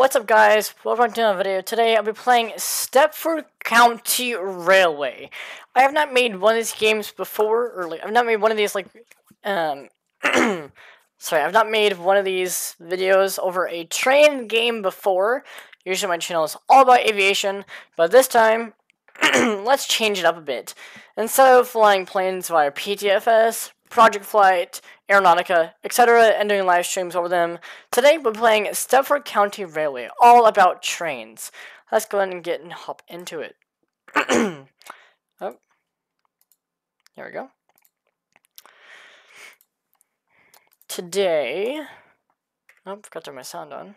What's up guys, welcome to another video. Today I'll be playing Stepford County Railway. I have not made one of these games before, or like, I've not made one of these like, um, sorry, I've not made one of these videos over a train game before. Usually my channel is all about aviation, but this time, let's change it up a bit. Instead of flying planes via PTFS, Project Flight, Aeronautica, etc., and doing live streams over them. Today we're playing Stepford County Railway, all about trains. Let's go ahead and get and hop into it. oh, there we go. Today, oh, forgot to turn my sound on.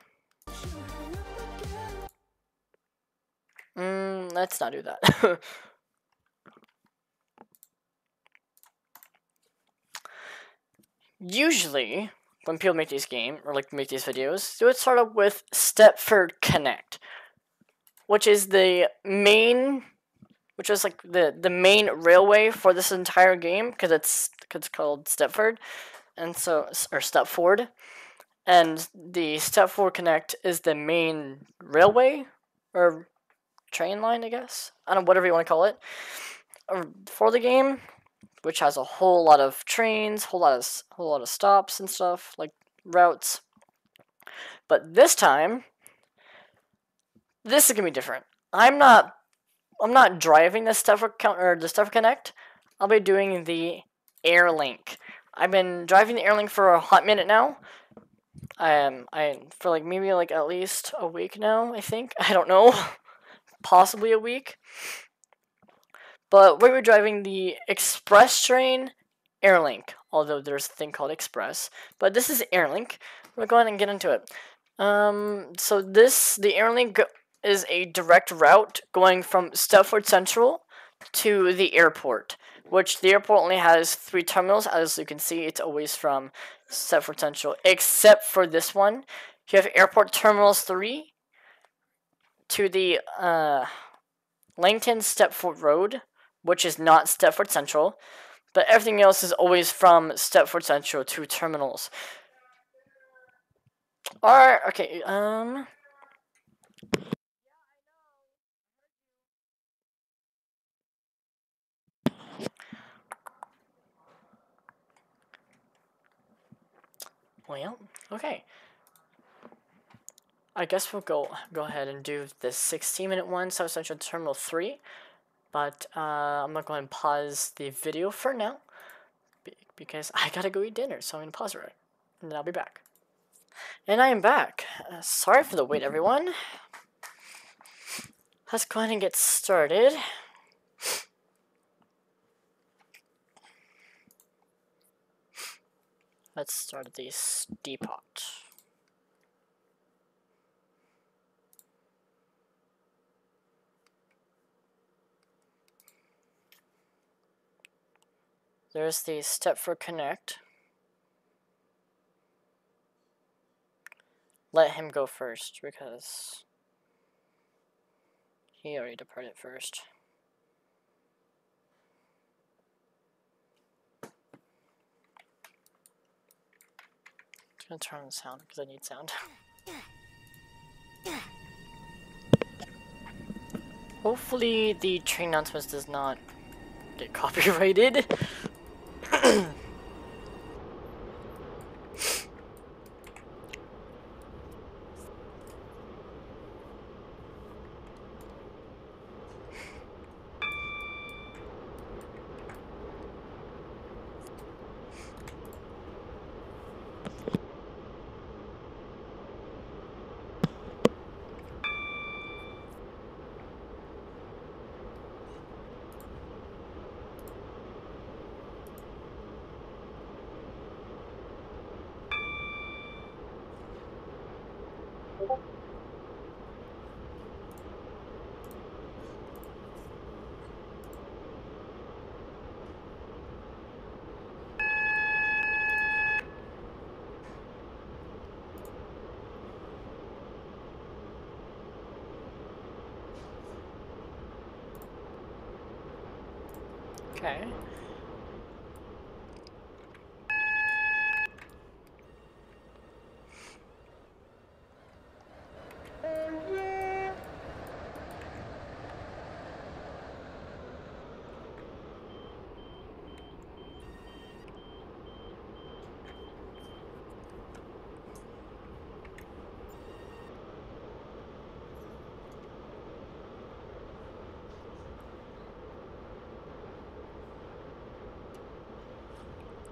Mm, let's not do that. usually when people make these game or like make these videos, they would start up with Stepford Connect, which is the main, which is like the the main railway for this entire game because it's cause it's called Stepford, and so or Stepford, and the Stepford Connect is the main railway or train line, I guess. I don't know whatever you want to call it, for the game which has a whole lot of trains, whole lot of whole lot of stops and stuff like routes. But this time, this is gonna be different. I'm not I'm not driving the stuff or the stuff connect. I'll be doing the Airlink. I've been driving the Airlink for a hot minute now. Um, I for like maybe like at least a week now. I think I don't know, possibly a week. But we were driving the express train Airlink, although there's a thing called Express. But this is Airlink. We're going and get into it. Um, so this, the Airlink is a direct route going from Stepford Central to the airport, which the airport only has three terminals. As you can see, it's always from Stepford Central, except for this one. You have Airport Terminals 3 to the uh, Leighton Stepford Road, which is not Stepford Central, but everything else is always from Stepford Central to terminals. Alright, okay, um... Well, okay. I guess we'll go go ahead and do the 16 minute one, South Central Terminal 3. But uh, I'm not going to pause the video for now because I gotta go eat dinner, so I'm gonna pause it right, and then I'll be back. And I am back. Uh, sorry for the wait, everyone. Let's go ahead and get started. Let's start the steepot. There's the Stepford Connect. Let him go first because he already departed first. I'm gonna turn on the sound because I need sound. Hopefully the train announcements does not get copyrighted. Okay.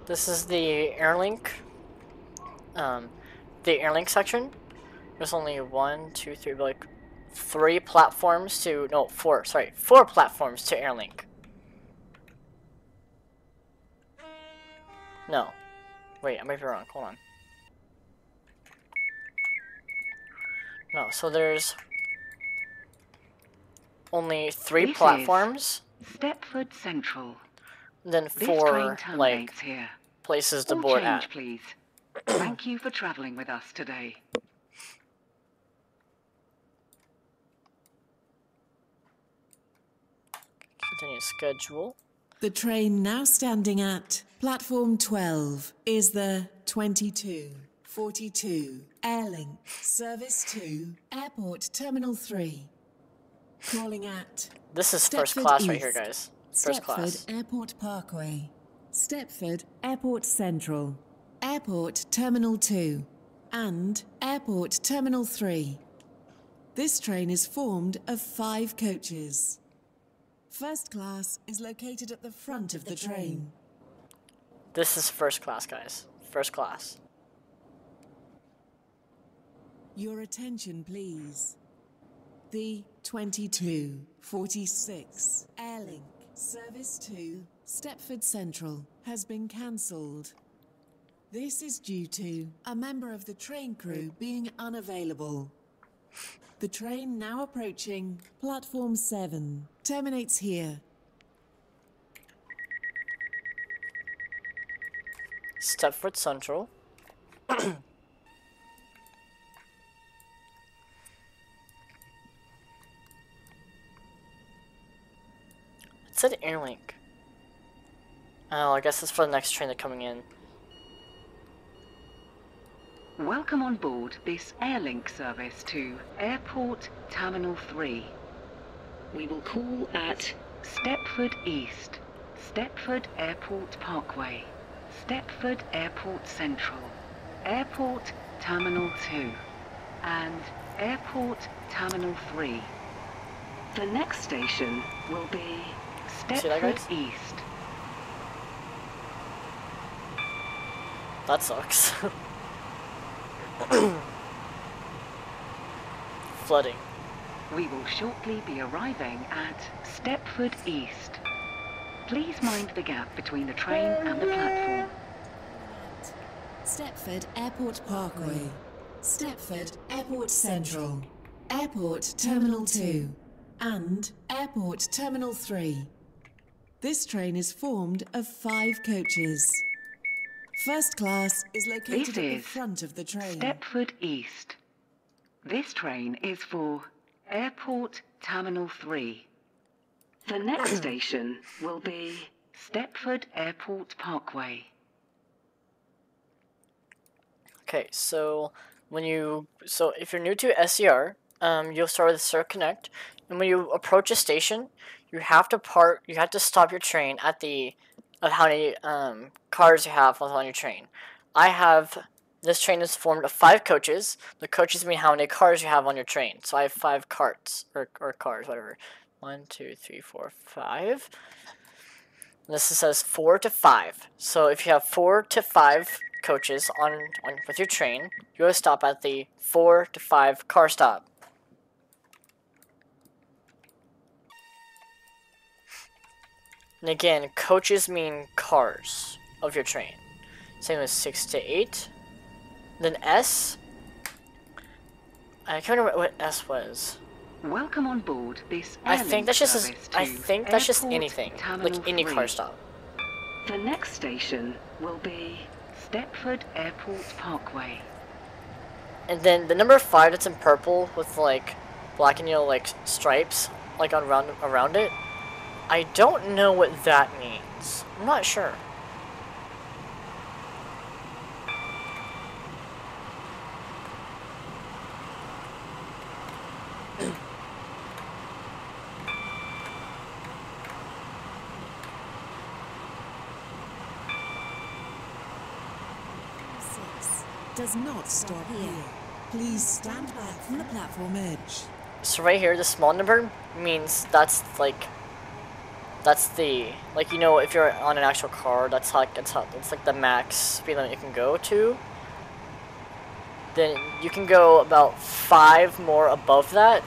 This is the Airlink. Um, the Airlink section. There's only one, two, three, like three platforms to no four. Sorry, four platforms to Airlink. No, wait, I might be wrong. Hold on. No, so there's only three This platforms, Stepford Central. Then This train four like here. places to All board change, at. please. Thank you for travelling with us today. Continue schedule. The train now standing at platform 12 is the 2242 Airlink Service 2 Airport Terminal 3. Calling at This is first Stepford class right here, guys. First Stepford class. Airport Parkway, Stepford Airport Central, Airport Terminal 2, and Airport Terminal 3. This train is formed of five coaches. First class is located at the front of the train. This is first class, guys. First class. Your attention, please. The 2246 Airlink Service to Stepford Central has been cancelled. This is due to a member of the train crew being unavailable. The train now approaching platform 7 terminates here. Stepford Central. said Airlink. Oh, I guess it's for the next train that's coming in. Welcome on board this Airlink service to Airport Terminal 3. We will call at Stepford East, Stepford Airport Parkway, Stepford Airport Central, Airport Terminal 2, and Airport Terminal 3. The next station will be Stepford guys? East. That sucks. Flooding. We will shortly be arriving at Stepford East. Please mind the gap between the train and the platform. Stepford Airport Parkway, Stepford Airport Central, Airport Terminal 2, and Airport Terminal 3. This train is formed of five coaches. First class is located This at the front of the train. Stepford East. This train is for Airport Terminal 3. The next station will be Stepford Airport Parkway. Okay, so when you so if you're new to SCR, um, you'll start with Sir Connect, and when you approach a station, you have to park. You have to stop your train at the of how many um, cars you have on your train. I have this train is formed of five coaches. The coaches mean how many cars you have on your train. So I have five carts or or cars, whatever. One, two, three, four, five. This says four to five. So if you have four to five coaches on, on with your train, you will stop at the four to five car stop. And again, coaches mean cars of your train. Same as six to eight. Then S. I can't remember what S was. Welcome on board this I think that's just I think that's just anything, Terminal like any 3. car stop. The next station will be Stepford Airport Parkway. And then the number five that's in purple with like black and yellow like stripes like on around around it. I don't know what that means. I'm not sure. Does not stop here. Please stand back from the platform edge. So right here, the small number means that's like that's the like you know if you're on an actual car, that's like it's it's like the max speed limit you can go to. Then you can go about five more above that.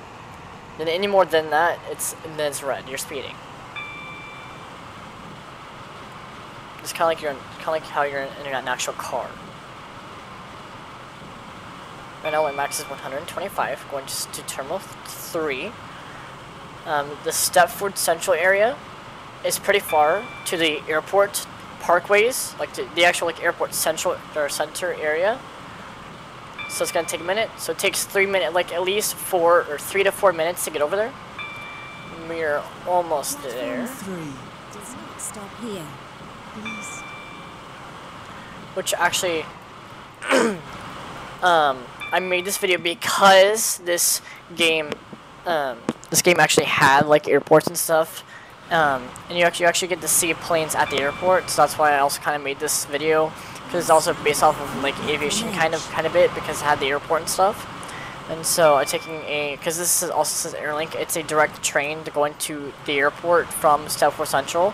Then any more than that, it's then it's red. You're speeding. It's kind of like you're kind of like how you're in, in an actual car. Right now, my max is 125. Going to, to Terminal 3. Um, the Stepford Central area is pretty far to the airport parkways, like the, the actual like airport central or center area. So it's gonna take a minute. So it takes three minutes, like at least four or three to four minutes to get over there. We're almost there. 3 does not stop here. Please which actually um, I made this video because this game um, this game actually had like airports and stuff um, and you actually you actually get to see planes at the airport so that's why I also kind of made this video because it's also based off of like aviation kind of kind of bit because it had the airport and stuff and so I'm taking a because this is also says Airlink it's a direct train to going to the airport from Stepford Central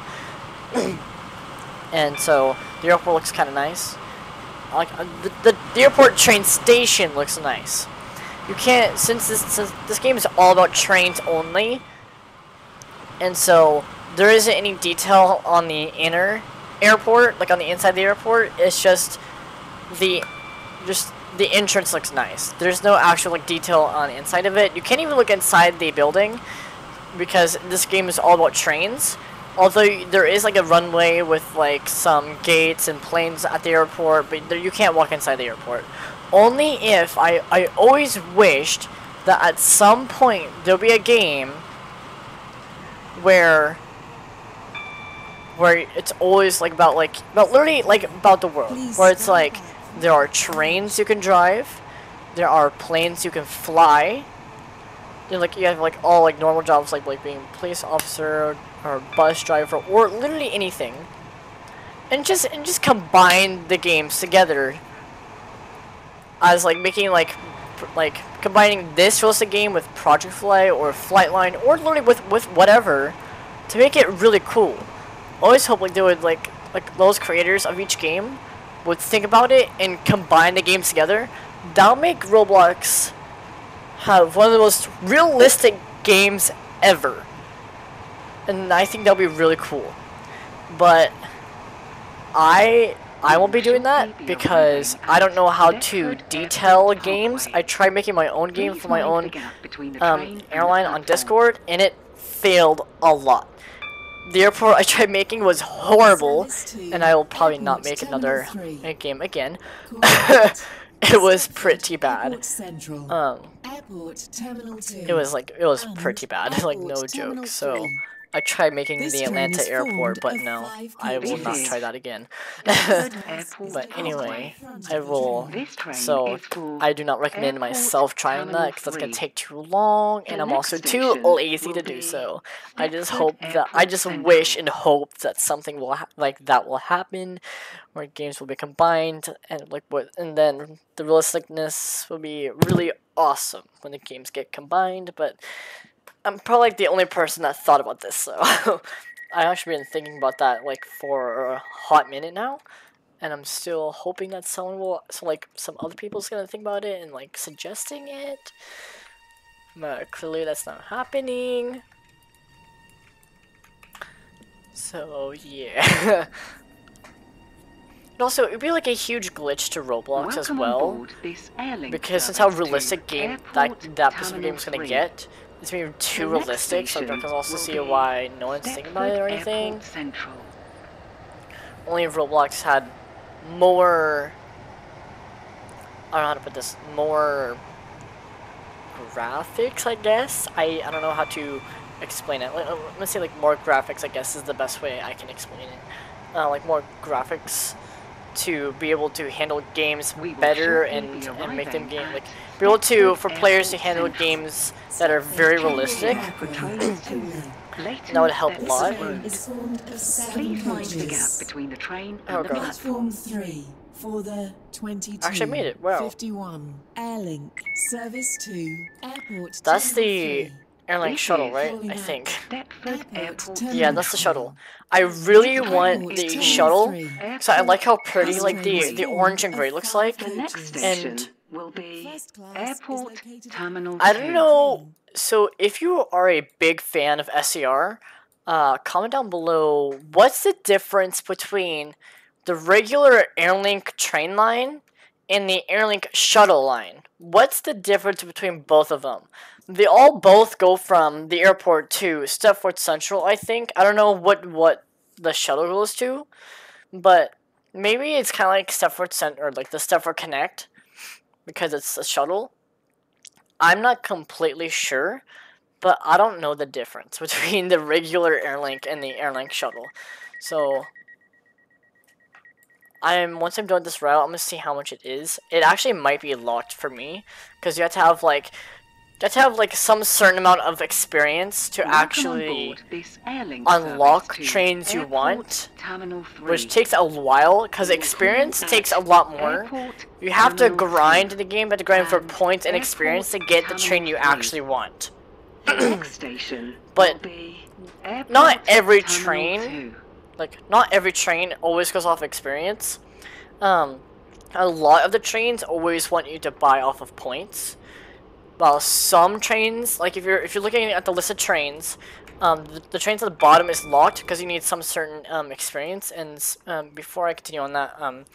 and so the airport looks kind of nice. Like uh, the, the the airport train station looks nice. You can't since this since this game is all about trains only, and so there isn't any detail on the inner airport, like on the inside of the airport. It's just the just the entrance looks nice. There's no actual like detail on inside of it. You can't even look inside the building because this game is all about trains. Although there is like a runway with like some gates and planes at the airport, but there, you can't walk inside the airport. Only if I I always wished that at some point there'll be a game where where it's always like about like about literally like about the world. Please where it's like there are trains you can drive there are planes you can fly then like you have like all like normal jobs like like being police officer or bus driver or literally anything and just and just combine the games together as like making like like combining this realistic game with Project Fly or Flightline or literally with with whatever to make it really cool. Always hope like they would like like those creators of each game would think about it and combine the games together. That'll make Roblox have one of the most realistic games ever. And I think that'll be really cool. But I I won't be doing that because I don't know how to detail games. I tried making my own game for my own um, airline on Discord, and it failed a lot. The airport I tried making was horrible, and I will probably not make another game again. It was pretty bad. Um, Airport Terminal 2. it was like it was pretty bad, like no joke. So 3. I tried making This the Atlanta airport, but no, I will not try that again. But anyway, I will. So I do not recommend myself trying that because that's gonna take too long, and I'm also too lazy to do so. I just hope that I just wish and hope that something will ha- like that will happen, where games will be combined and like what, and then the realisticness will be really awesome when the games get combined. But I'm probably like the only person that thought about this, so I actually been thinking about that like for a hot minute now, and I'm still hoping that someone will, so like some other people's gonna think about it and like suggesting it. But clearly that's not happening. So yeah. and also, it'd be like a huge glitch to Roblox as Welcome on well because since how realistic game that that Terminal game is gonna get, it's gonna too The realistic. So I can also see why no one's thinking about it or anything. Central. Only if Roblox had more. I don't know how to put this. More graphics, I guess. I I don't know how to explain it. Let, let's say like more graphics. I guess is the best way I can explain it. Uh, like more graphics to be able to handle games We better and and make them game like able to for players to handle games that are very realistic. That would help a lot. Please mind the gap between the train and the platform. Platform 3 for the 22 Actually, made it. Wow. 51 Airlink service That's the 3. airlink shuttle, right? I think. Yeah, that's the shuttle. I really want the shuttle. So I like how pretty like the the orange and gray looks like. And- will be First class is Airport Terminal I don't know. So if you are a big fan of SCR, uh, comment down below. What's the difference between the regular Airlink train line and the Airlink shuttle line? What's the difference between both of them? They all both go from the airport to Stepford Central. I think I don't know what what the shuttle goes to, but maybe it's kind of like Stepford Center, like the Stepford Connect because it's a shuttle. I'm not completely sure, but I don't know the difference between the regular Airlink and the Airlink shuttle. So I'm once I'm done this route, I'm gonna see how much it is. It actually might be locked for me because you have to have like you have to have like some certain amount of experience to Welcome actually unlock trains you want, which takes a while because experience takes a lot more. Airport You have to grind 2. the game, but to grind for points and experience to get the train you actually want. Station But will be Airport not every train like not every train always goes off experience. Um, a lot of the trains always want you to buy off of points. While some trains, like if you're if you're looking at the list of trains, um, the, the trains at the bottom is locked because you need some certain um, experience. And um, before I continue on that, um,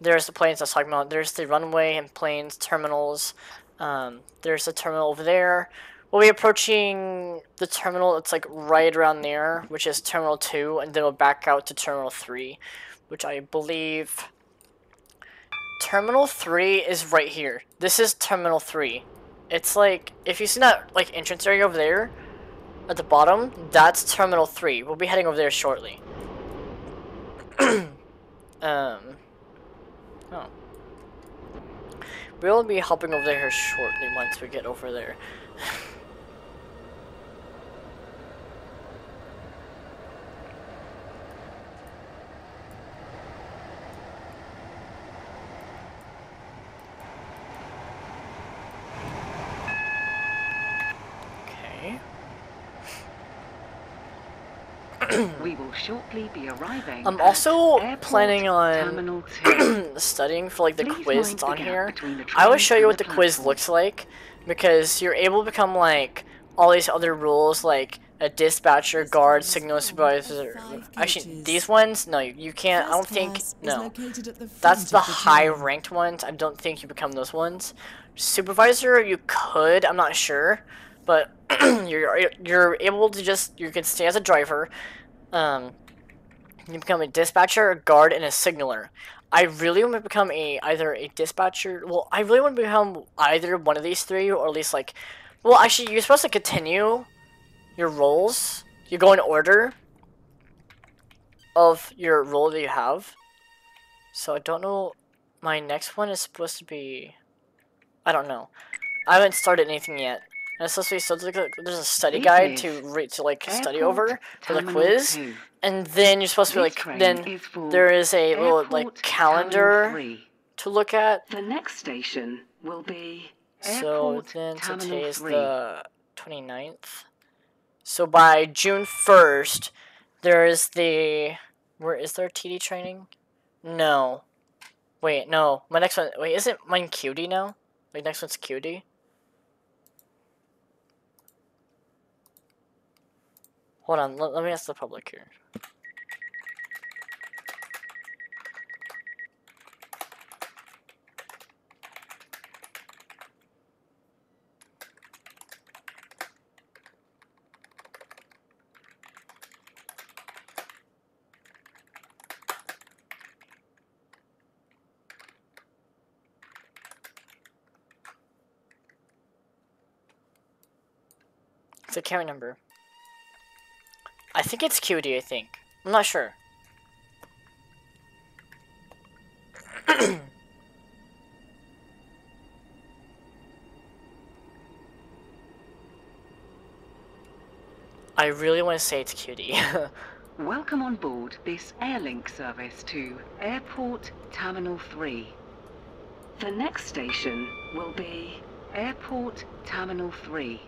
there's the planes I was talking about. There's the runway and planes terminals. Um, there's a terminal over there. We'll be approaching the terminal. It's like right around there, which is Terminal Two, and then we'll back out to Terminal Three, which I believe. Terminal Three is right here. This is Terminal Three. It's like if you see that like entrance area over there, at the bottom, that's Terminal Three. We'll be heading over there shortly. um. Oh. We'll be hopping over there shortly once we get over there. Okay. We will shortly be arriving. I'm also planning on studying for like the Please quiz that's on here. I will show you what the the quiz platform. looks like because you're able to become like all these other rules like a dispatcher, guard, signal supervisor. Actually, these ones, no, you can't. I don't think. No, located at the that's the high ranked ones. I don't think you become those ones. Supervisor, you could. I'm not sure, but you're you're able to just you can stay as a driver. Um, you become a dispatcher, a guard, and a signaler. I really want to become a either a dispatcher. Well, I really want to become either one of these three, or at least like, well, actually, you're supposed to continue your roles. You go in order of your role that you have. So I don't know. My next one is supposed to be. I don't know. I haven't started anything yet. And it's supposed to be so there's like a, there's a study This guide to read to like study over for the quiz, 2. and then you're supposed to be like then is there is a little like calendar to look at. The next station will be So then today is 3. the 29th. So by June 1st, there is the where is there TD training? No. Wait, no. My next one wait, isn't mine QD now? My next one's QD? Hold on, let, let me ask the public here. It's a carry number. I think it's QD, I think. I'm not sure. I really want to say it's QD. Welcome on board this Airlink service to Airport Terminal 3. The next station will be Airport Terminal 3.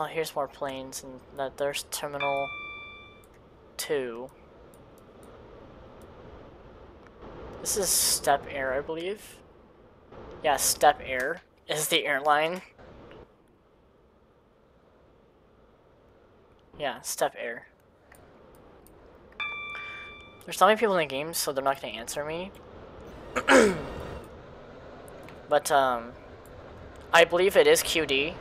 Oh, here's more planes, and that there's Terminal 2. This is Step Air, I believe. Yeah, Step Air is the airline. Yeah, Step Air. There's not many people in the game, so they're not going to answer me. but, um, I believe it is QD.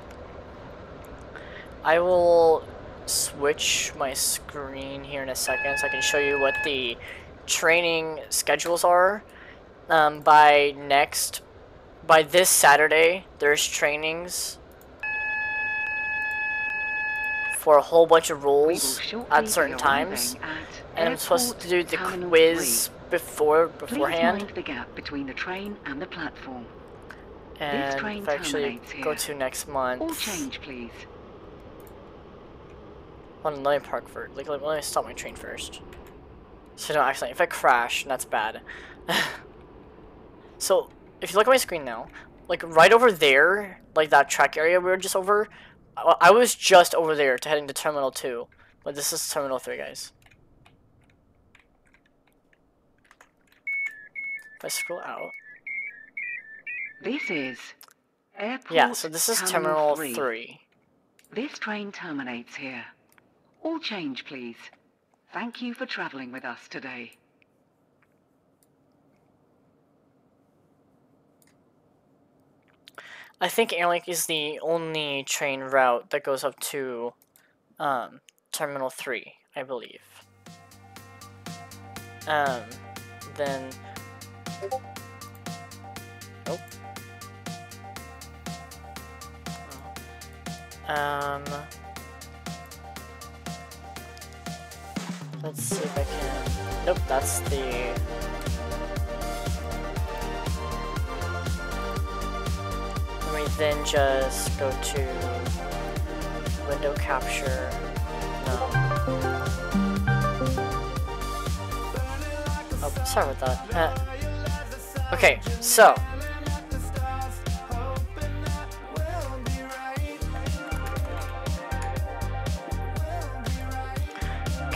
I will switch my screen here in a second so I can show you what the training schedules are. Um, by next, by this Saturday, there's trainings for a whole bunch of rules at certain times. At and I'm supposed to do the quiz before beforehand. Please mind the gap between the train and the platform. And this train if I actually go to next month. All change, please. On let me park for like let me stop my train first. So no, actually, if I crash, that's bad. so if you look at my screen now, like right over there, like that track area we were just over, I, I was just over there to heading to Terminal 2. But this is Terminal 3, guys. If I scroll out. This is Airport Yeah, so this is Terminal, Terminal 3. 3. This train terminates here. All change, please. Thank you for travelling with us today. I think Airlink is the only train route that goes up to um, Terminal 3, I believe. Um, then... Oh. Um... Let's see if I can... Nope, that's the... Let me then just go to window capture. No. Oh, sorry about that. Uh, okay, so.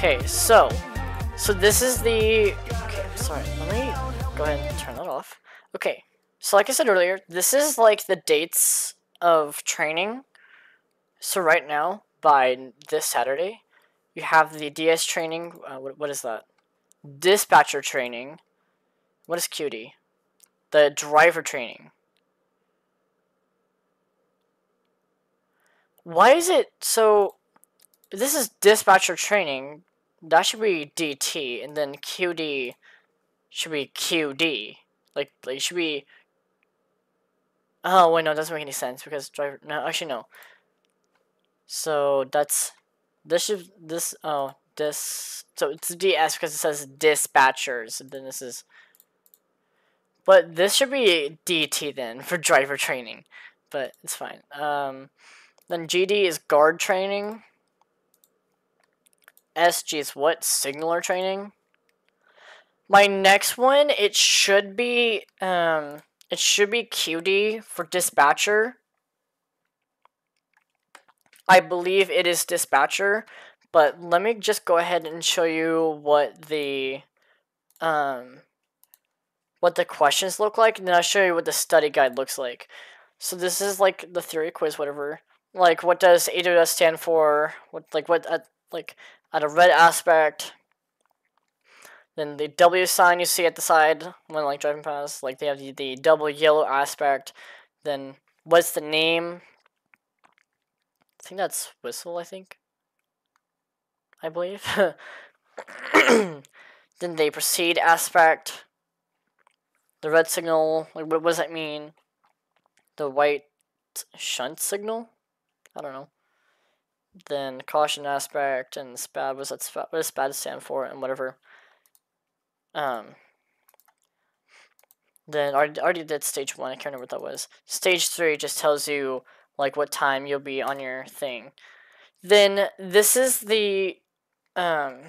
Okay, so. So this is the... Okay, sorry, let me go ahead and turn that off. Okay, so like I said earlier, this is like the dates of training. So right now, by this Saturday, you have the DS training. Uh, what, what is that? Dispatcher training. What is QD? The driver training. Why is it so? This is dispatcher training. That should be DT, and then QD should be QD. Like, like it should be Oh, wait, no, doesn't make any sense because driver. No, actually, no. So that's. This should. This. Oh, this. So it's DS because it says dispatchers. And then this is. But this should be DT then for driver training. But it's fine. Um, then GD is guard training. SG is what? Signaler training. My next one, it should be. Um, it should be QD for dispatcher. I believe it is dispatcher, but let me just go ahead and show you what the um what the questions look like, and then I'll show you what the study guide looks like. So this is like the theory quiz, whatever. Like, what does AWS stand for? What like what at like at a red aspect? Then the W sign you see at the side when like driving past, like they have the, the double yellow aspect. Then what's the name? I think that's whistle, I think. I believe. then they proceed aspect. The red signal, like what, what does that mean? The white shunt signal? I don't know. Then caution aspect and SPAD, was that SPAD, what does SPAD stand for and whatever. Um, then already, already did stage one. I can't remember what that was. Stage three just tells you like what time you'll be on your thing. Then this is the um.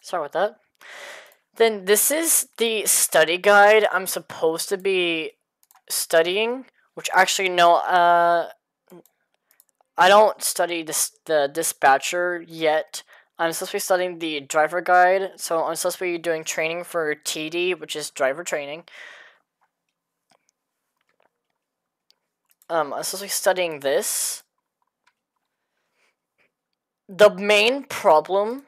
Sorry about that. Then this is the study guide I'm supposed to be studying, which actually no, uh, I don't study this the dispatcher yet. I'm supposed to be studying the driver guide, so I'm supposed to be doing training for TD, which is driver training. Um, I'm supposed to be studying this. The main problem,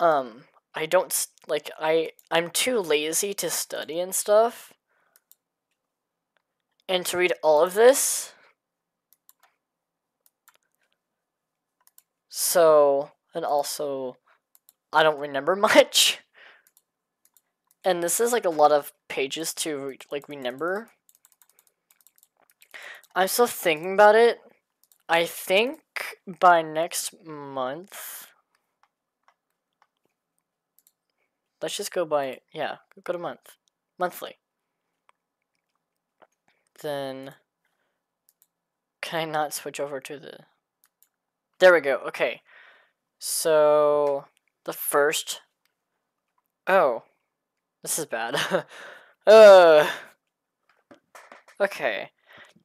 um, I don't like I I'm too lazy to study and stuff, and to read all of this. So and also I don't remember much. And this is like a lot of pages to like remember. I'm still thinking about it. I think by next month. Let's just go by yeah, go to month. Monthly. Then can I not switch over to the There we go. Okay. So, the first. Oh. This is bad. uh. Okay.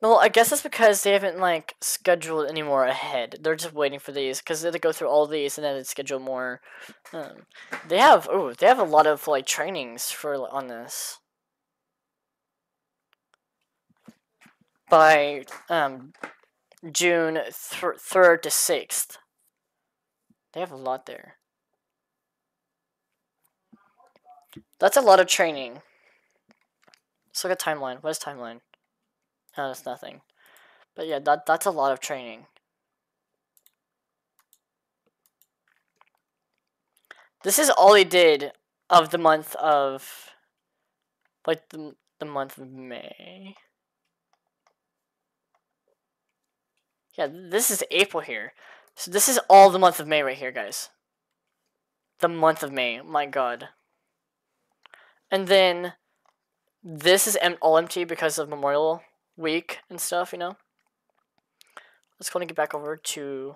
Well, I guess it's because they haven't, like, scheduled any more ahead. They're just waiting for these, because they have to go through all these and then they schedule more. Um, they have, oh, they have a lot of, like, trainings for on this. By, um, June th 3rd to 6th. They have a lot there. That's a lot of training. Let's look at timeline. What is timeline? No, that's nothing. But yeah, that that's a lot of training. This is all he did of the month of like the the month of May. Yeah, this is April here. So this is all the month of May right here, guys. The month of May. My god. And then this is all empty because of Memorial Week and stuff, you know? Let's go and get back over to...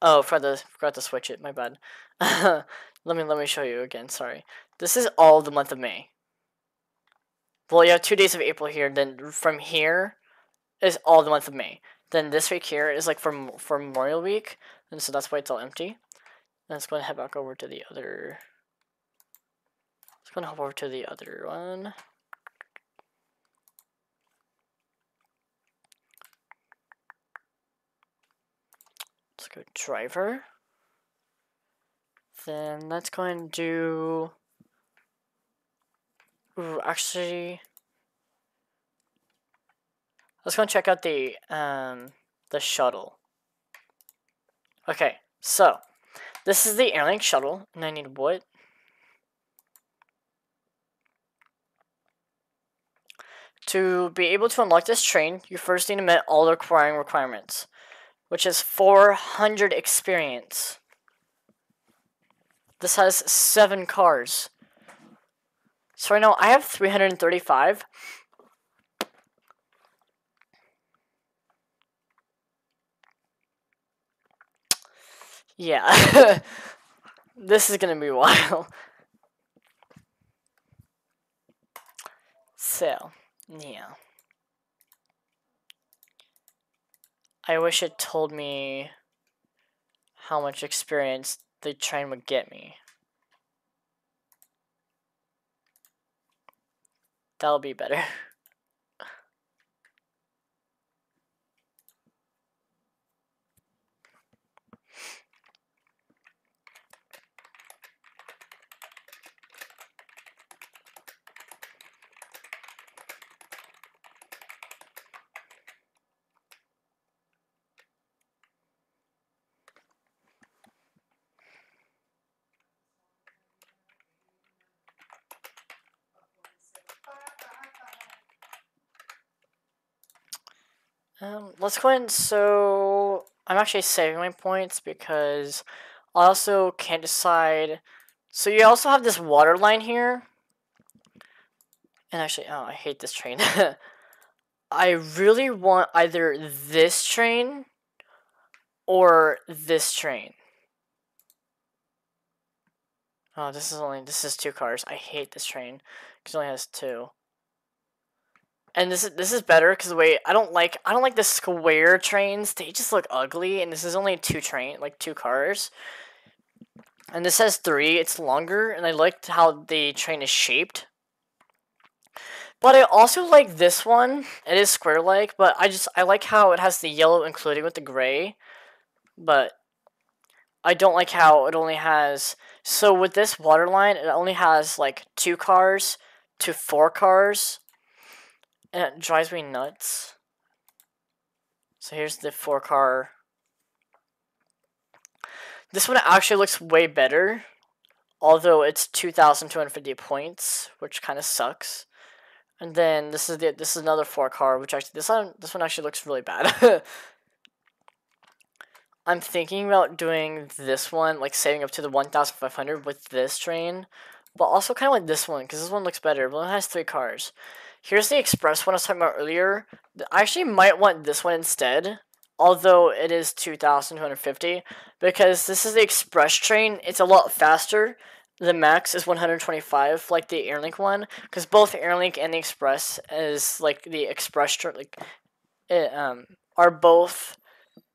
Oh, forgot to, forgot to switch it. My bad. let me let me show you again. Sorry. This is all the month of May. Well, you have two days of April here. Then from here is all the month of May. Then this week here is like for, for Memorial Week, and so that's why it's all empty. Let's go and head back over to the other. Let's go and hop over to the other one. Let's go driver. Then let's go and do. Ooh, actually. Let's go and check out the um, the shuttle. Okay, so this is the Airlink shuttle, and I need what? To be able to unlock this train, you first need to meet all the requiring requirements, which is 400 experience. This has seven cars. So right now I have 335. Yeah. this is gonna be wild. So, yeah. I wish it told me how much experience the train would get me. That'll be better. Um, let's go ahead and so I'm actually saving my points because I also can't decide. So you also have this water line here. And actually, oh, I hate this train. I really want either this train or this train. Oh, this is only, this is two cars. I hate this train because it only has two. And this is this is better because the way I don't like I don't like the square trains. They just look ugly, and this is only two train like two cars. And this has three. It's longer, and I liked how the train is shaped. But I also like this one. It is square-like, but I just I like how it has the yellow including with the gray. But I don't like how it only has so with this water line, it only has like two cars to four cars and it drives me nuts. So here's the four car. This one actually looks way better. Although it's 2,250 points, which kind of sucks. And then this is the this is another four car, which actually this one this one actually looks really bad. I'm thinking about doing this one, like saving up to the 1,500 with this train, but also kind of like this one, because this one looks better, but it has three cars. Here's the express one I was talking about earlier. I actually might want this one instead, although it is 2,250, because this is the express train. It's a lot faster. The max is 125, like the Airlink one, because both Airlink and the Express is like the Express train, like it um are both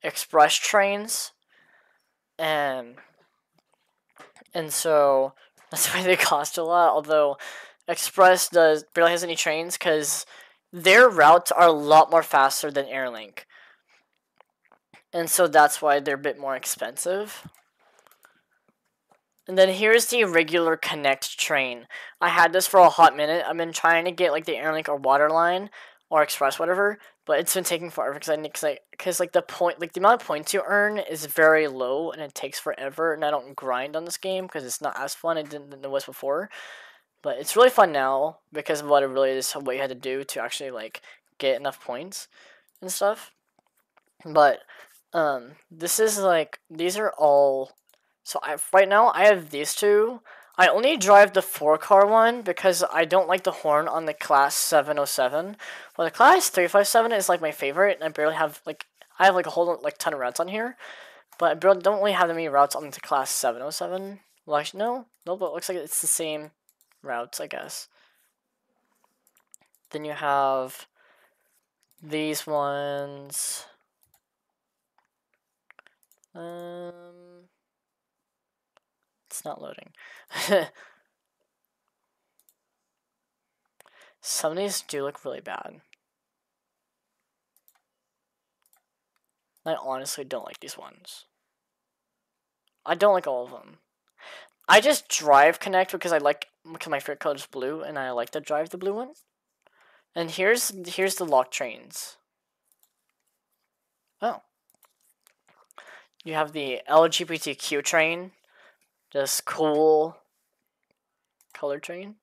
express trains, and and so that's why they cost a lot. Although Express does barely has any trains because their routes are a lot more faster than Airlink. And so that's why they're a bit more expensive. And then here's the regular Connect train. I had this for a hot minute. I've been trying to get like the Airlink or Waterline or Express, whatever, but it's been taking forever because I because because like the point like the amount of points you earn is very low and it takes forever. And I don't grind on this game because it's not as fun as it was before. But it's really fun now because of what it really is, what you had to do to actually like get enough points and stuff. But um, this is like these are all. So I right now I have these two. I only drive the four car one because I don't like the horn on the class 707. Well, the class 357 is like my favorite, and I barely have like I have like a whole like ton of routes on here, but I don't really have that many routes on the class 707. Well, actually, no, no, but it looks like it's the same routes, I guess. Then you have these ones. Um, it's not loading. Some of these do look really bad. I honestly don't like these ones. I don't like all of them. I just drive Connect because I like because my favorite color is blue and I like to drive the blue one. And here's here's the lock trains. Oh. You have the LGBTQ train. this cool color train.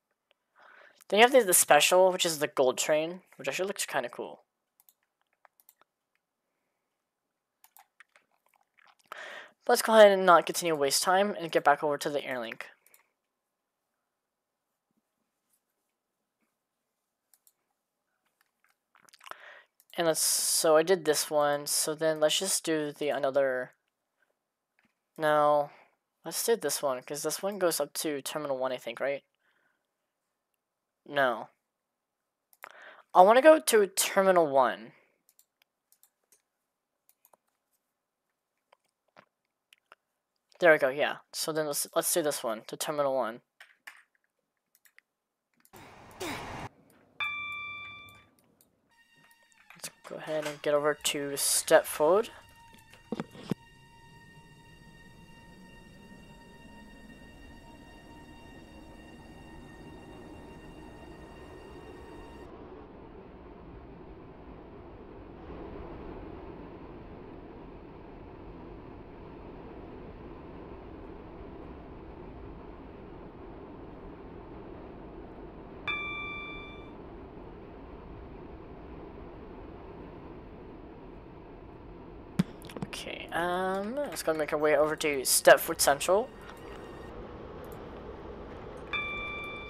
Then you have the, the special, which is the gold train, which actually looks kind of cool. Let's go ahead and not continue to waste time and get back over to the Airlink. And let's, so I did this one, so then let's just do the another, no, let's do this one, because this one goes up to Terminal 1, I think, right? No. I want to go to Terminal 1. There we go, yeah. So then let's, let's do this one, to Terminal 1. Let's go ahead and get over to Step Okay, um, let's go make our way over to Stepford Central.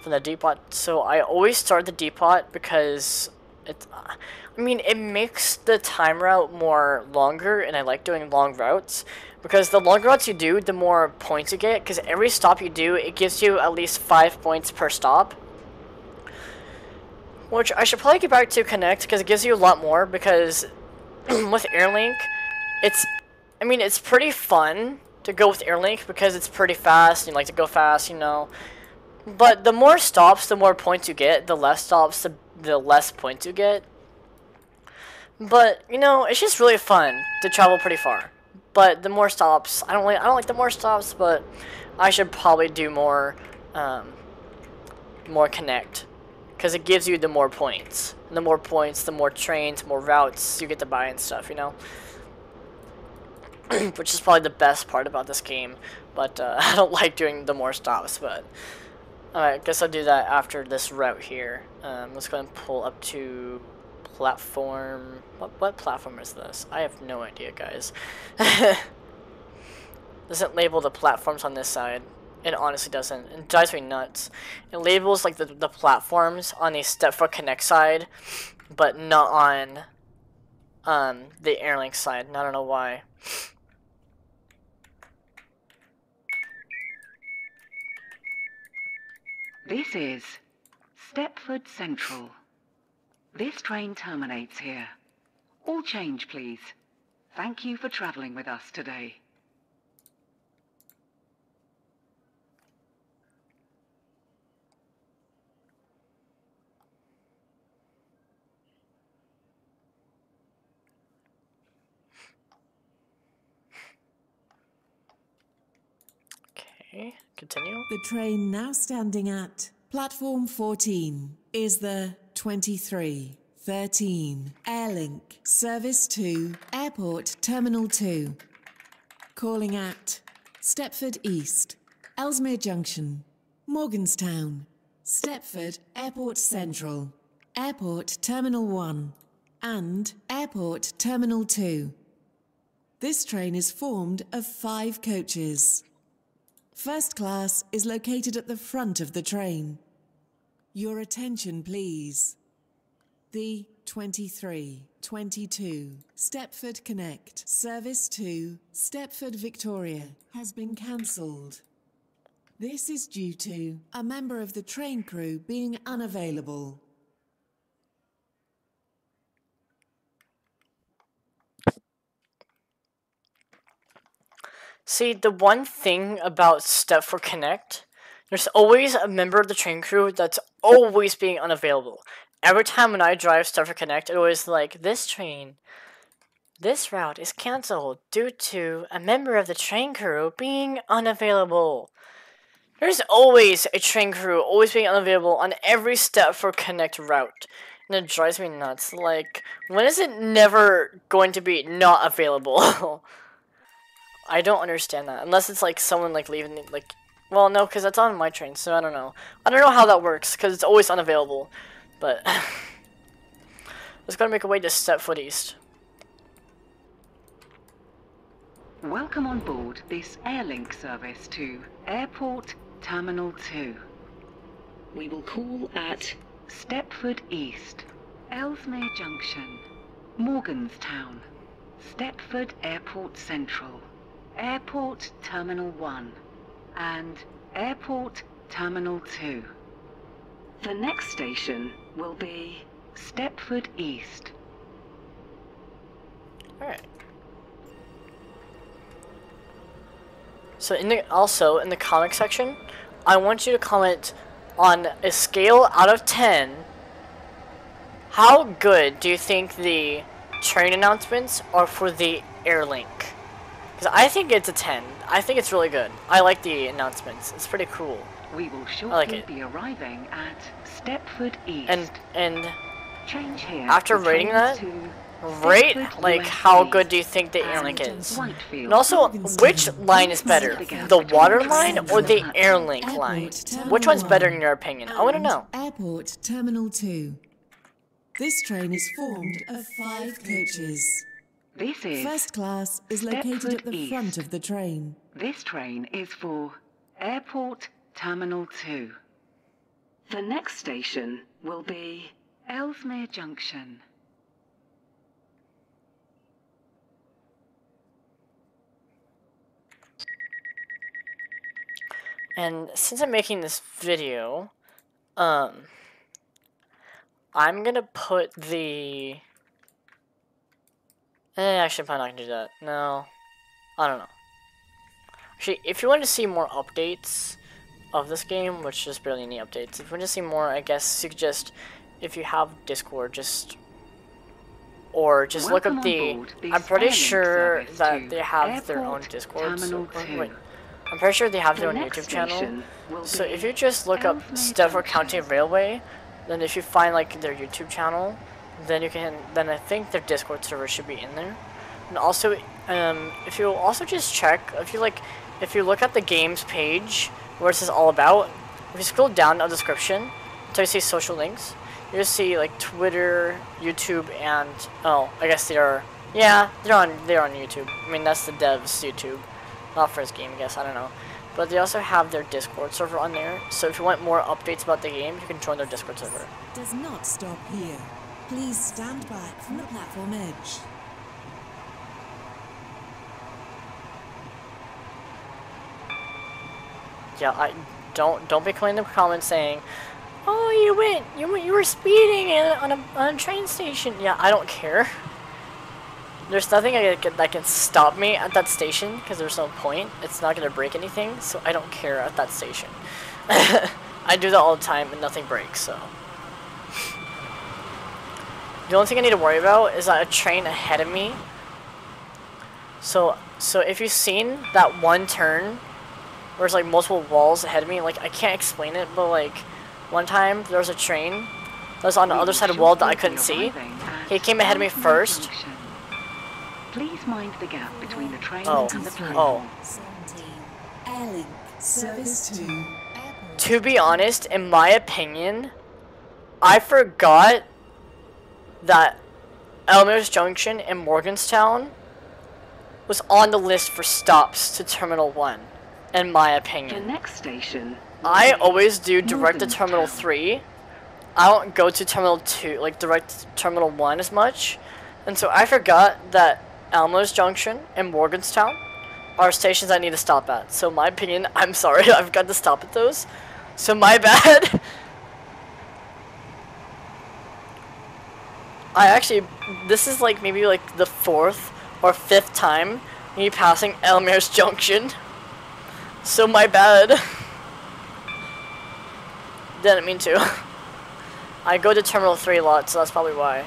From the depot. So I always start the depot because it, I mean, it makes the time route more longer, and I like doing long routes. Because the longer routes you do, the more points you get, because every stop you do, it gives you at least 5 points per stop. which I should probably get back to Connect because it gives you a lot more. Because with Airlink, it's, I mean, it's pretty fun to go with Airlink because it's pretty fast. You like to go fast, you know. But the more stops, the more points you get. The less stops, the the less points you get. But you know, it's just really fun to travel pretty far. But the more stops, I don't like. I don't like the more stops, but I should probably do more, um, more connect, because it gives you the more points. And the more points, the more trains, more routes you get to buy and stuff. You know, which is probably the best part about this game. But uh, I don't like doing the more stops. But alright, I guess I'll do that after this route here. Um, let's go and pull up to platform. What what platform is this? I have no idea, guys. doesn't label the platforms on this side. It honestly doesn't. It drives me nuts. It labels like the the platforms on the Stepford Connect side, but not on um the Airlink side. And I don't know why. This is Stepford Central. This train terminates here. All change, please. Thank you for travelling with us today. Okay, continue. The train now standing at platform 14 is the 2313 Airlink Service to Airport Terminal 2. Calling at Stepford East, Ellesmere Junction, Morganstown, Stepford Airport Central, Airport Terminal 1, and Airport Terminal 2. This train is formed of five coaches. First class is located at the front of the train. Your attention, please. The 2322 Stepford Connect service to Stepford Victoria has been cancelled. This is due to a member of the train crew being unavailable. See, the one thing about Stepford Connect, there's always a member of the train crew that's always being unavailable. Every time when I drive Stepford Connect, it always like, this train, this route is cancelled due to a member of the train crew being unavailable. There's always a train crew always being unavailable on every Stepford Connect route. And it drives me nuts. Like, when is it never going to be not available? I don't understand that. Unless it's like someone like leaving like, well, no, because that's on my train, so I don't know. I don't know how that works, because it's always unavailable. But, let's go make a way to Stepford East. Welcome on board this Airlink service to Airport Terminal 2. We will call at Stepford East, Ellesmere Junction, Morganstown, Stepford Airport Central, Airport Terminal 1, and Airport Terminal 2. The next station will be Stepford East. Alright. So in the also in the comic section, I want you to comment on a scale out of 10 how good do you think the train announcements are for the Airlink? Because I think it's a 10. I think it's really good. I like the announcements. It's pretty cool. We will shortly like it. be arriving at Stepford East. And and Change here. after for rating trains that, rate Stepford like West how good do you think the and Airlink is? Whitefield. And also, which line is better? The water line or the Airlink line? Which one's better in your opinion? I want to know. Airport Terminal 2. This train is formed of five coaches. This is First class is located Stepford at the East. front of the train. This train is for Airport Terminal 2. The next station will be Ellesmere Junction. And since I'm making this video, um, I'm gonna put the. Eh, actually, I'm probably not gonna do that. No, I don't know. Actually, if you want to see more updates of this game, which is barely any updates, if you want to see more, I guess you could just, if you have Discord, just or just look up the. the I'm pretty sure that they have their own Discord. So, Terminal or, 2. wait, I'm pretty sure they have The their own YouTube channel. So if you just look up Stepford County Railway, then if you find like their YouTube channel, then you can then I think their Discord server should be in there. And also, um, if you also just check if you like, if you look at the games page where it says all about, if you scroll down the description until you see social links, you'll see like Twitter, YouTube, and oh, I guess they are yeah they're on they're on YouTube. I mean that's the devs YouTube, not for his game I guess I don't know. But they also have their Discord server on there, so if you want more updates about the game, you can join their Discord server. Does not stop here. Please stand back from the platform edge. Yeah, I don't don't be coming in the comments saying, "Oh, you went, you went, you were speeding in, on a on a train station." Yeah, I don't care. There's nothing that can stop me at that station because there's no point. It's not gonna break anything, so I don't care at that station. I do that all the time and nothing breaks. So the only thing I need to worry about is that a train ahead of me. So so if you've seen that one turn where there's like multiple walls ahead of me. Like I can't explain it, but like one time there was a train that was on the other side of the wall that I couldn't see. He came ahead of me first. Please mind the gap between the train Oh. and the platform. Oh. Service to To be honest, in my opinion, I forgot that Elmer's Junction in Morganstown was on the list for stops to Terminal 1, in my The opinion. next station. I always do direct to Terminal 3. I don't go to Terminal 2, like direct to Terminal 1 as much. And so I forgot that Elmer's Junction and Morganstown are stations I need to stop at. So my opinion, I'm sorry, I've got to stop at those. So my bad. I actually, this is like maybe like the fourth or fifth time me passing Elmer's Junction. So my bad. Didn't mean to. I go to Terminal 3 a lot, so that's probably why.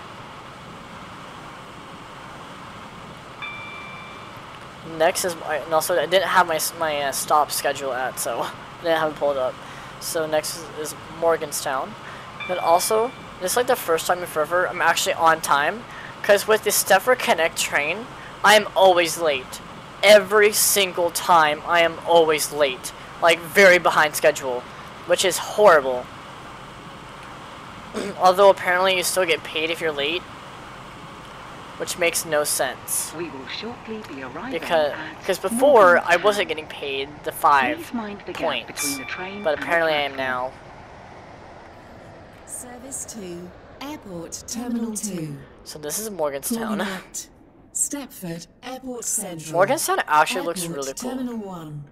Next is my, and also I didn't have my my uh, stop schedule at, so I didn't have it pulled up. So next is, is Morganstown. But also, this is like the first time in forever I'm actually on time, because with the Stepford Connect train, I am always late. Every single time I am always late. Like very behind schedule, which is horrible. Although apparently you still get paid if you're late, which makes no sense. We will shortly be arriving Because because before I wasn't getting paid the five points, between the train but apparently I am now. Service to Airport Terminal 2. So this is Calling Morganstown. at Stepford Airport Central. Morganstown actually looks really cool. Terminal 1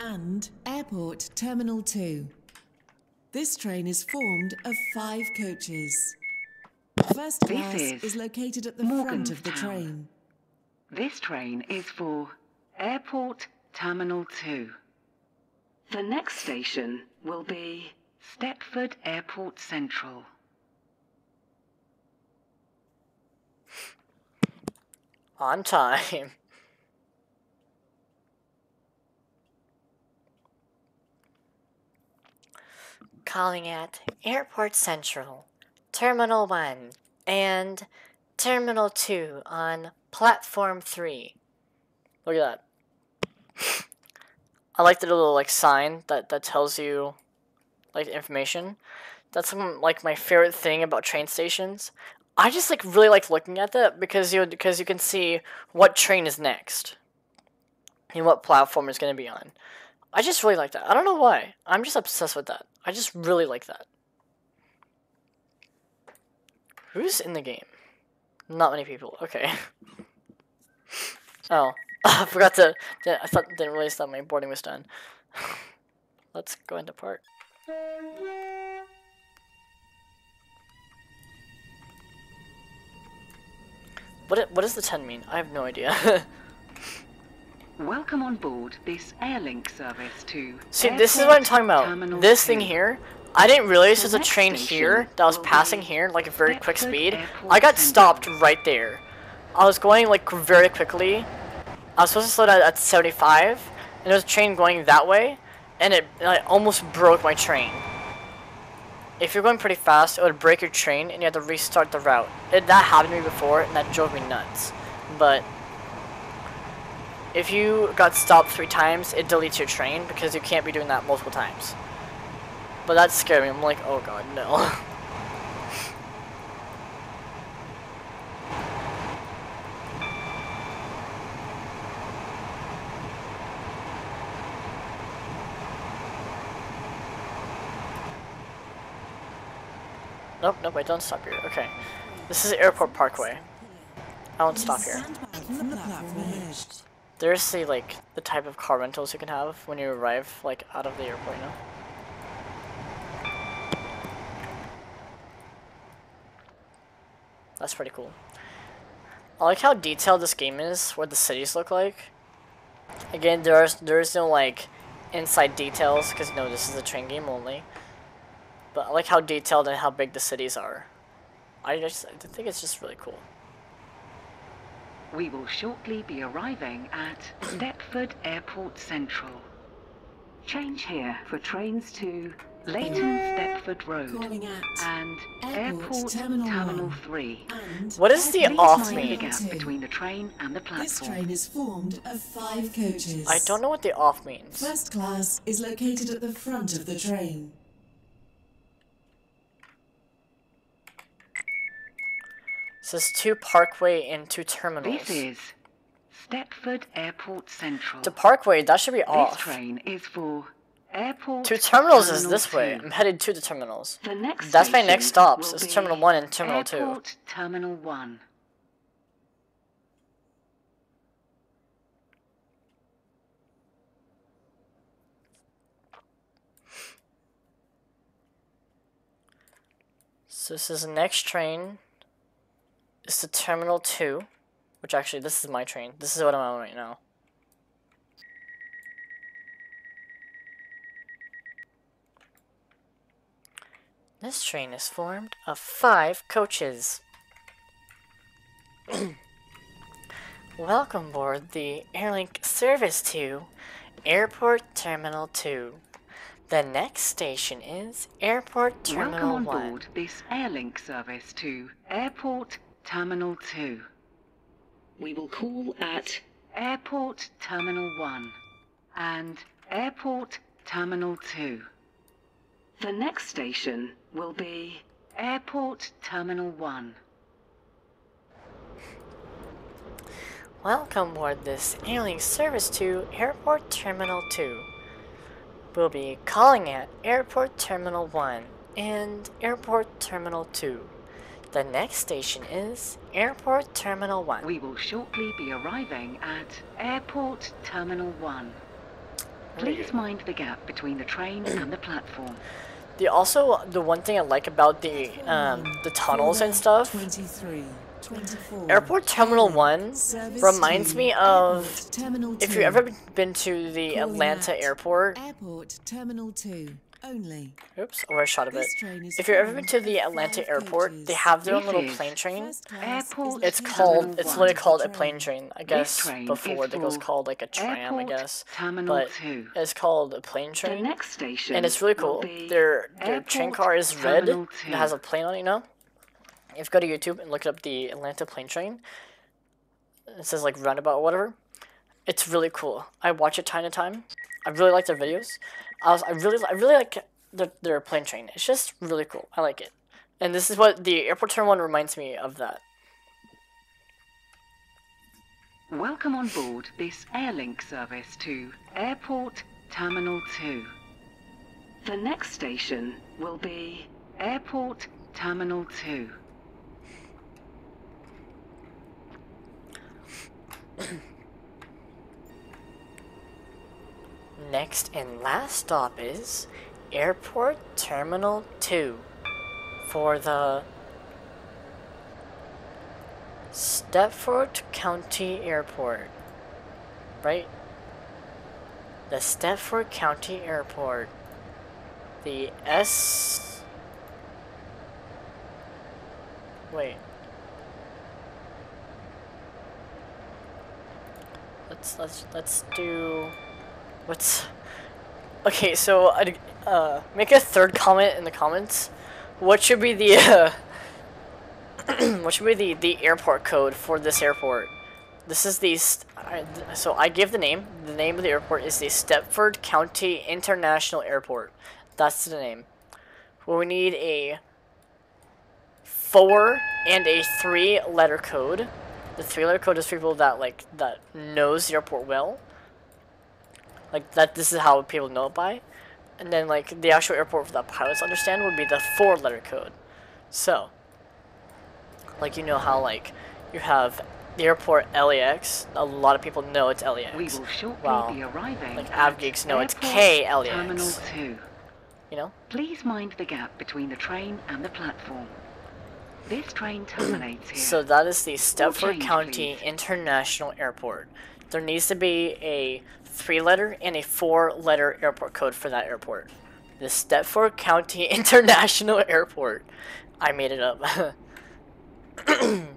and Airport Terminal 2. This train is formed of five coaches. First This class is is located at the front of the train. This train is for Airport Terminal 2. The next station will be Stepford Airport Central. On time. Calling at Airport Central, Terminal 1, and Terminal 2 on Platform 3. Look at that. I like the little like sign that, that tells you like the information. That's some, like my favorite thing about train stations. I just like really like looking at that because you because you can see what train is next and what platform is going to be on. I just really like that. I don't know why. I'm just obsessed with that. I just really like that. Who's in the game? Not many people. Okay. oh, I forgot to. I thought didn't realize that my boarding was done. Let's go into park. What, what does the 10 mean? I have no idea. Welcome on board this airlink service to. See, this is what I'm talking about. Terminal this thing here, I didn't realize there's a train here that was passing here, like a very quick speed. I got stopped right there. I was going like very quickly. I was supposed to slow down at 75, and there was a train going that way, and it, and it almost broke my train. If you're going pretty fast, it would break your train, and you had to restart the route. It, that happened to me before, and that drove me nuts. But if you got stopped three times, it deletes your train because you can't be doing that multiple times. But that scared me. I'm like, oh god, no. nope, nope, don't stop here. Okay. This is Airport Parkway. I won't stop here. There's the like the type of car rentals you can have when you arrive like out of the airport, you know. That's pretty cool. I like how detailed this game is, what the cities look like. Again, there's there's no like inside details because know this is a train game only. But I like how detailed and how big the cities are. I just I think it's just really cool. We will shortly be arriving at Stepford Airport Central. Change here for trains to Leighton Stepford Road and Airport Airport Terminal Terminal, 3. and What does the off mind mean? gap between the train and the This platform. train is formed of five coaches. I don't know what the off means. First class is located at the front of the train. Says two parkway and two terminals. This is Stepford Airport Central. The parkway, that should be off. This train is for Airport Two terminals is Terminal this way. 2. I'm headed to the terminals. The next That's my next stops. It's Terminal 1 and Terminal 2. Airport Terminal 1. So this is the next train. It's the Terminal 2. Which actually, this is my train. This is what I'm on right now. This train is formed of five coaches. Welcome aboard the Airlink service to Airport Terminal 2. The next station is Airport Terminal Welcome on 1. board this Airlink service to Airport Terminal 2. We will call at Airport Terminal 1 and Airport Terminal 2. The next station will be Airport Terminal 1. Welcome aboard this Airlink service to Airport Terminal 2. We'll be calling at Airport Terminal 1 and Airport Terminal 2. The next station is Airport Terminal 1. We will shortly be arriving at Airport Terminal 1. Please mind the gap between the train and the platform. The also the one thing I like about the um, the tunnels and stuff. 23, 24. Airport Terminal 1 Service reminds me of Terminal if you've ever been to the Atlanta at airport. Airport Terminal 2 only. Oops, overshot a bit. This train is If you've ever been to the Atlanta airport, they have their own little plane train. First class is Airport It's called, at the it's front literally of called a plane train. I guess before is it was called like a tram, I guess. But it's called a plane The train. next station And it's really cool. Their their train car is red. And It has a plane on it, you know? If you go to YouTube and look up the Atlanta plane train, it says like roundabout or whatever. It's really cool. I watch it time to time. I really like their videos. I was I really I really like their their plane train. It's just really cool. I like it. And this is what the airport terminal one reminds me of that. Welcome on board this Airlink service to Airport Terminal 2. The next station will be Airport Terminal 2. Next and last stop is Airport Terminal 2 for the Stepford County Airport. Right? The Stepford County Airport. The S. Wait. Let's let's let's do. What's. Okay, so uh, uh, make a third comment in the comments. What should be the uh, what should be the the airport code for this airport? This is the I, so I give the name. The name of the airport is the Stepford County International Airport. That's the name. Well, we need a four and a three letter code. The three letter code is for people that like that knows the airport well. Like that this is how people know it by. And then like the actual airport for the pilots understand would be the four letter code. So like you know how like you have the airport LAX, a lot of people know it's LAX. We will shortly be arriving Like Avgeeks know it's Airport KLAX. Terminal 2. You know? Please mind the gap between the train and the platform. This train terminates here. So that is the Stepford change, County please. International Airport. There needs to be a three-letter and a four-letter airport code for that airport. The Stepford County International Airport. I made it up.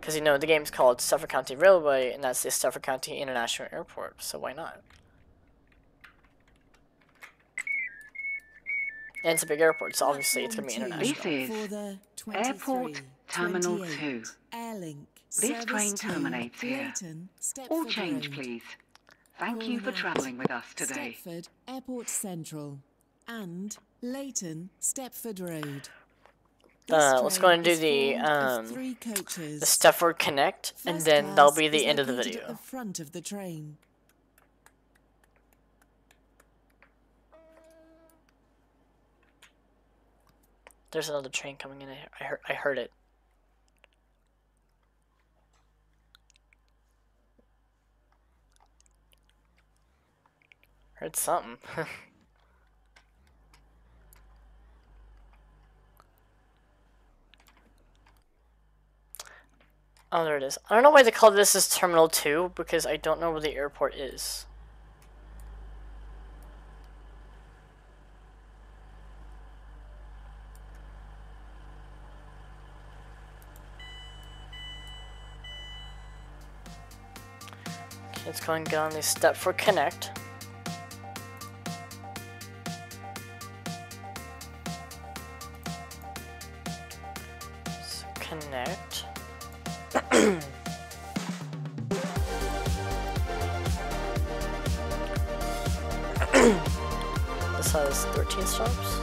Because, you know, the game's called Stepford County Railway, and that's the Stepford County International Airport, so why not? And it's a big airport, so obviously it's going to be Platform international. This is for the 23, Airport Terminal 2. Airlink. This train terminates here. All change, please. Thank you for travelling with us today. Stepford Airport Central and Leighton Stepford Road. This Uh, let's go train and do the, um, three coaches. the Stepford Connect, and then that'll be the end of the video. The front of the train. There's another train coming in. I I heard, I heard it. Heard something. oh, there it is. I don't know why they call this as Terminal 2, because I don't know where the airport is. Let's go and get on the Stepford Connect. Connect. this has 13 stops.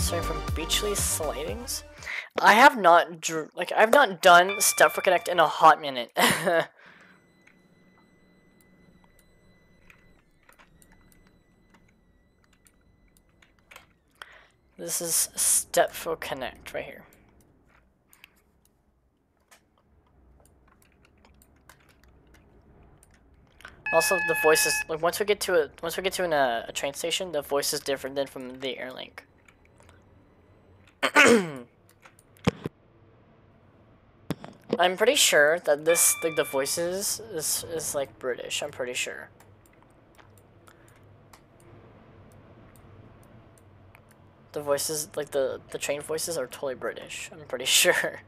Starting from Beachley Slidings. I have not like I've not done Stepford Connect in a hot minute. this is Stepford Connect right here. Also, the voice is like once we get to a once we get to an, uh, a train station, the voice is different than from the Airlink. I'm pretty sure that this like the voices is is like British. I'm pretty sure. The voices like the the train voices are totally British. I'm pretty sure.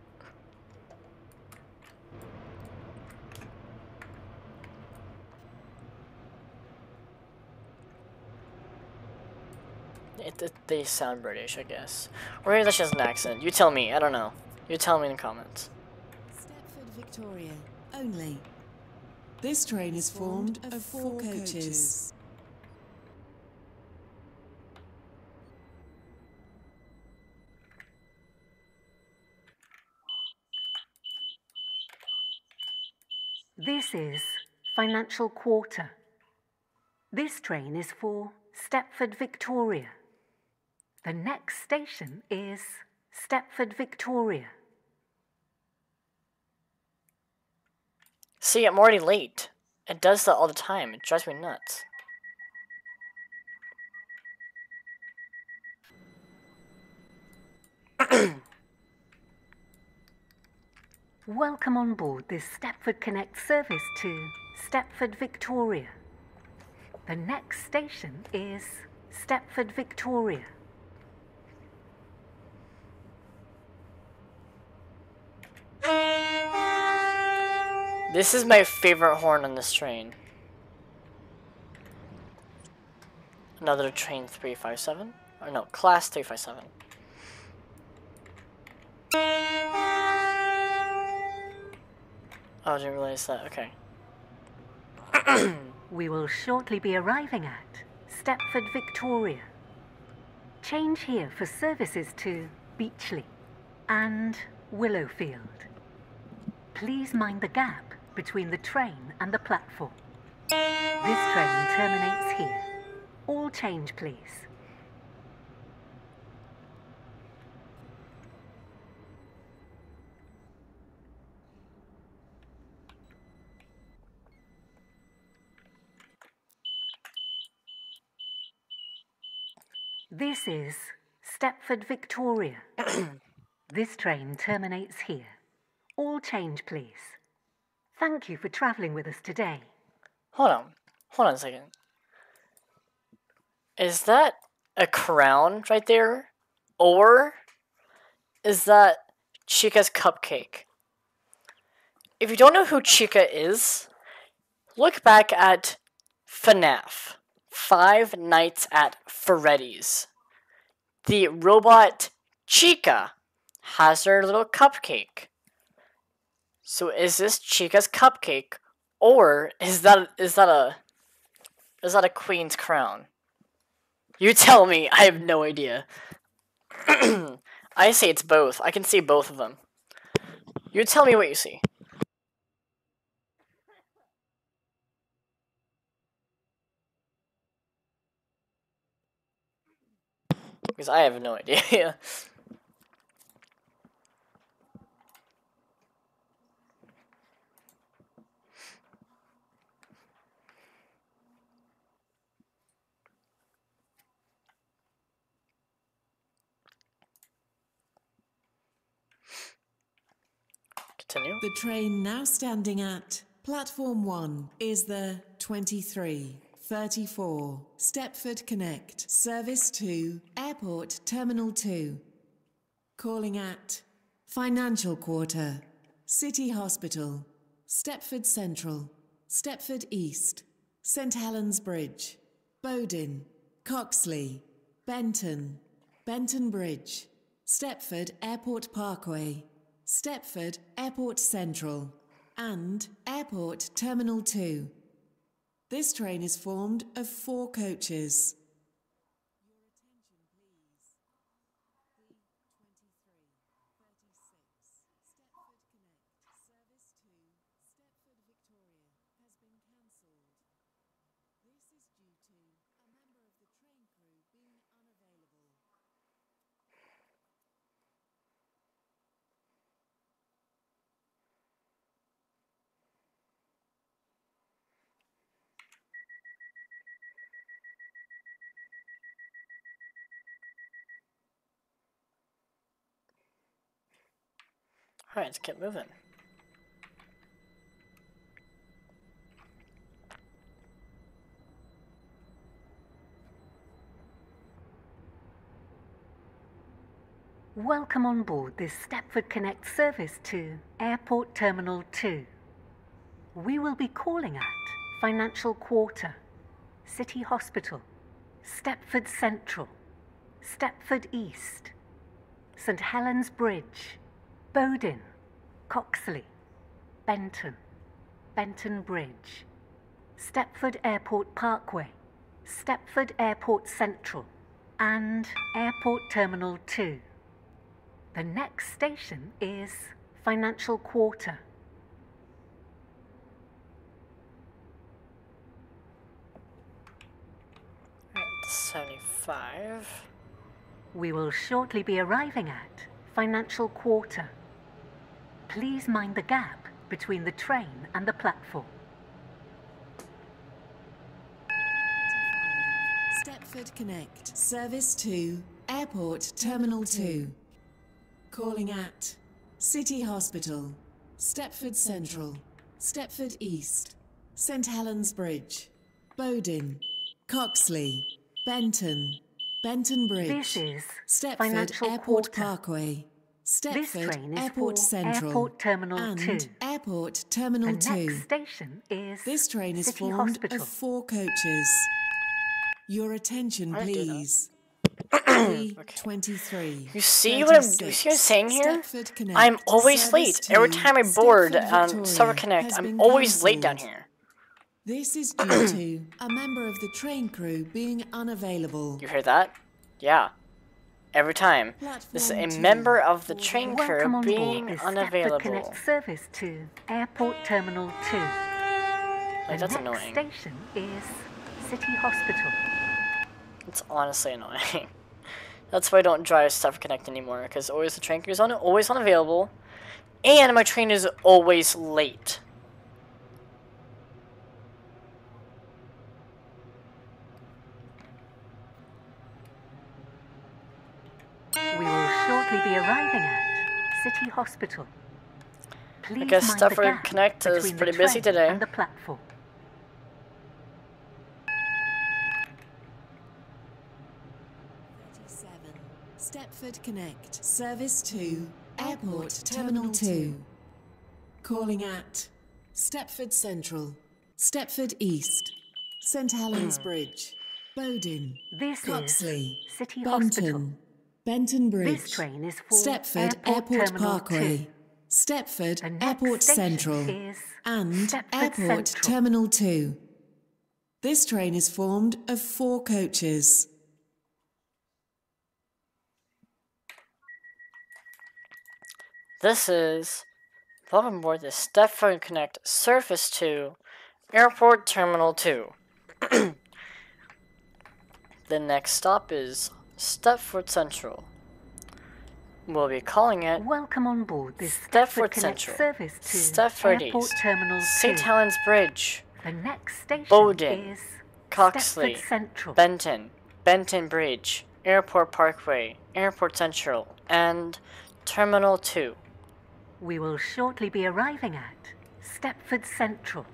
It, it, they sound British, I guess. Or maybe that's just an accent. You tell me. I don't know. You tell me in the comments. Stepford Victoria only. This train is formed of four coaches. This is Financial Quarter. This train is for Stepford Victoria. The next station is Stepford Victoria. See, I'm already late. It does that all the time. It drives me nuts. Welcome on board this Stepford Connect service to Stepford Victoria. The next station is Stepford Victoria. This is my favorite horn on this train. Another train 357? Or no, class 357. Oh, I didn't realize that. Okay. We will shortly be arriving at Stepford Victoria. Change here for services to Beachley and Willowfield. Please mind the gap between the train and the platform. This train terminates here. All change, please. This is Stepford Victoria. this train terminates here. All change, please. Thank you for travelling with us today. Hold on. Hold on a second. Is that a crown right there? Or is that Chica's cupcake? If you don't know who Chica is, look back at FNAF Five Nights at Freddy's. The robot Chica has her little cupcake. So is this Chica's cupcake, or is that is that a is that a queen's crown? You tell me. I have no idea. I say it's both. I can see both of them. You tell me what you see. Because I have no idea. Continue. The train now standing at platform 1 is the 2334 Stepford Connect Service to Airport Terminal 2. Calling at Financial Quarter, City Hospital, Stepford Central, Stepford East, St Helens Bridge, Bowdin, Coxley, Benton, Benton Bridge, Stepford Airport Parkway, Stepford Airport Central, and Airport Terminal 2. This train is formed of four coaches. Alright, let's keep moving. Welcome on board this Stepford Connect service to Airport Terminal 2. We will be calling at Financial Quarter, City Hospital, Stepford Central, Stepford East, St Helens Bridge, Bowdin, Coxley, Benton, Benton Bridge, Stepford Airport Parkway, Stepford Airport Central, and Airport Terminal 2. The next station is Financial Quarter. Alright, 75. We will shortly be arriving at Financial Quarter. Please mind the gap between the train and the platform. Stepford Connect Service 2, Airport Terminal 2. Calling at City Hospital, Stepford Central, Stepford East, St Helens Bridge, Bowden, Coxley, Benton, Benton Bridge. Stepford Airport Quarter. Parkway, Stepford train is Airport for Central, Airport Terminal and 2. Airport Terminal The 2. next station is This train is City formed Hospital. of four coaches. Your attention, I didn't do that. please. Twenty-three. You see what I'm- you see what I'm saying here? I'm always late. Every time I board on um, Server Connect, I'm always late down here. This is due to a member of the train crew being unavailable. You hear that? Yeah. Every time. This is a two. member of the train Welcome crew being board the Stepford unavailable. Connect service to Airport Terminal 2. Like, the that's annoying. station is City Hospital. It's honestly annoying. That's why I don't drive Stuff Connect anymore, because always the train crew is on, always unavailable, and my train is always late. We will shortly be arriving at City Hospital. Please guess mind the Stepford gap Connect is between the pretty busy train today. And the platform. Thirty-seven. Stepford Connect. Service to Airport Terminal 2. Calling at Stepford Central, Stepford East, St Helens hmm. Bridge, Bowden, This Coxley, is City Benton, Hospital. Benton Bridge. This train is for Stepford Airport Airport, Parkway, 2. Stepford Airport Central, and Stepford Airport Central. Terminal 2. This train is formed of four coaches. This is welcome aboard the Stepford Connect Surface 2 Airport Terminal 2. the next stop is Stepford Central. We'll be calling it Welcome on board this Stepford Central, service to Stepford Airport East, Terminal 2. St. Helens Bridge, The next station Bowden, is Coxley, Stepford Central. Benton, Benton Bridge, Airport Parkway, Airport Central, and Terminal 2. We will shortly be arriving at Stepford Central.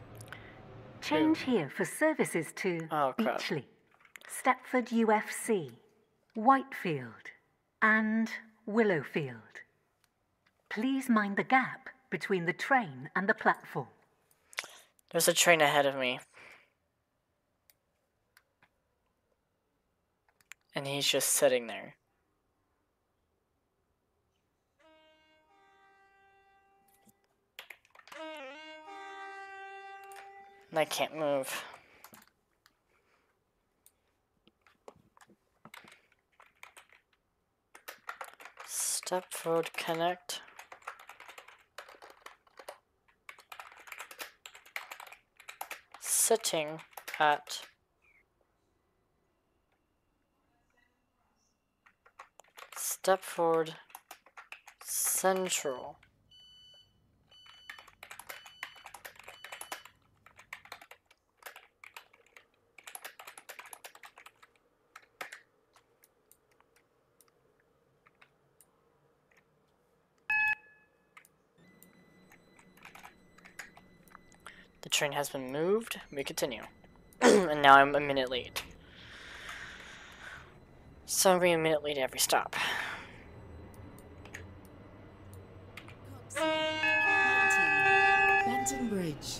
Change here for services to Oh. Beechley, Stepford UFC, Whitefield, and Willowfield. Please mind the gap between the train and the platform. There's a train ahead of me. And he's just sitting there. And I can't move. Stepford Connect. Sitting at Stepford Central. Train has been moved. We continue. and now I'm a minute late. So I'm being a minute late at every stop. Benton, Benton Bridge,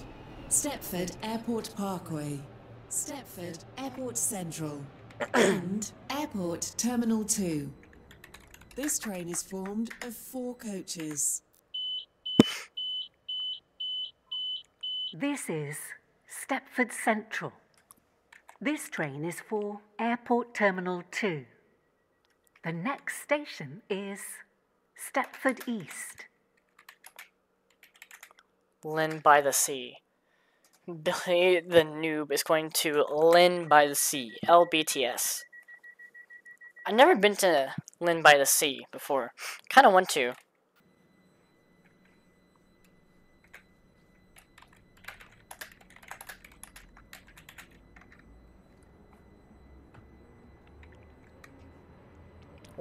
Stepford Airport Parkway, Stepford Airport Central, and Airport Terminal 2. This train is formed of four coaches. This is Stepford Central. This train is for Airport Terminal 2. The next station is Stepford East. Llyn by the Sea. Billy the Noob is going to Llyn by the Sea, LBTS. I've never been to Llyn by the Sea before. Kind of want to.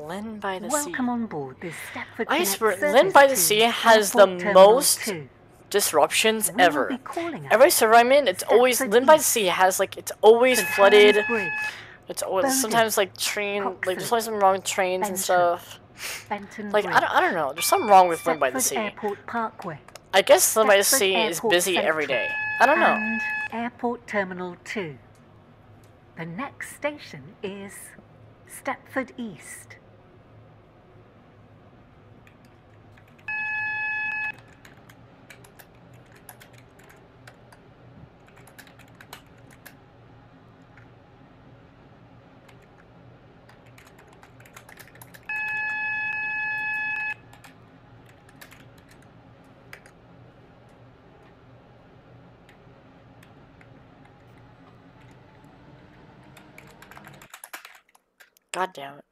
Llyn by the Welcome Sea. on board this Stepford I swear, Llyn by the Sea has the most 2. Disruptions We ever. be calling at Every server I'm in, it's always Stepford Llyn by the Sea has like it's always St. flooded. Bridge, It's always Bowden, sometimes like train like there's always something wrong trains and stuff. Benton Like I don't, I don't know. There's something wrong with Llyn by the Sea. Airport Parkway, I guess Llyn by the Stepford Sea is busy every Central, day. I don't know. And Airport Terminal 2. The next station is Stepford East. God damn it.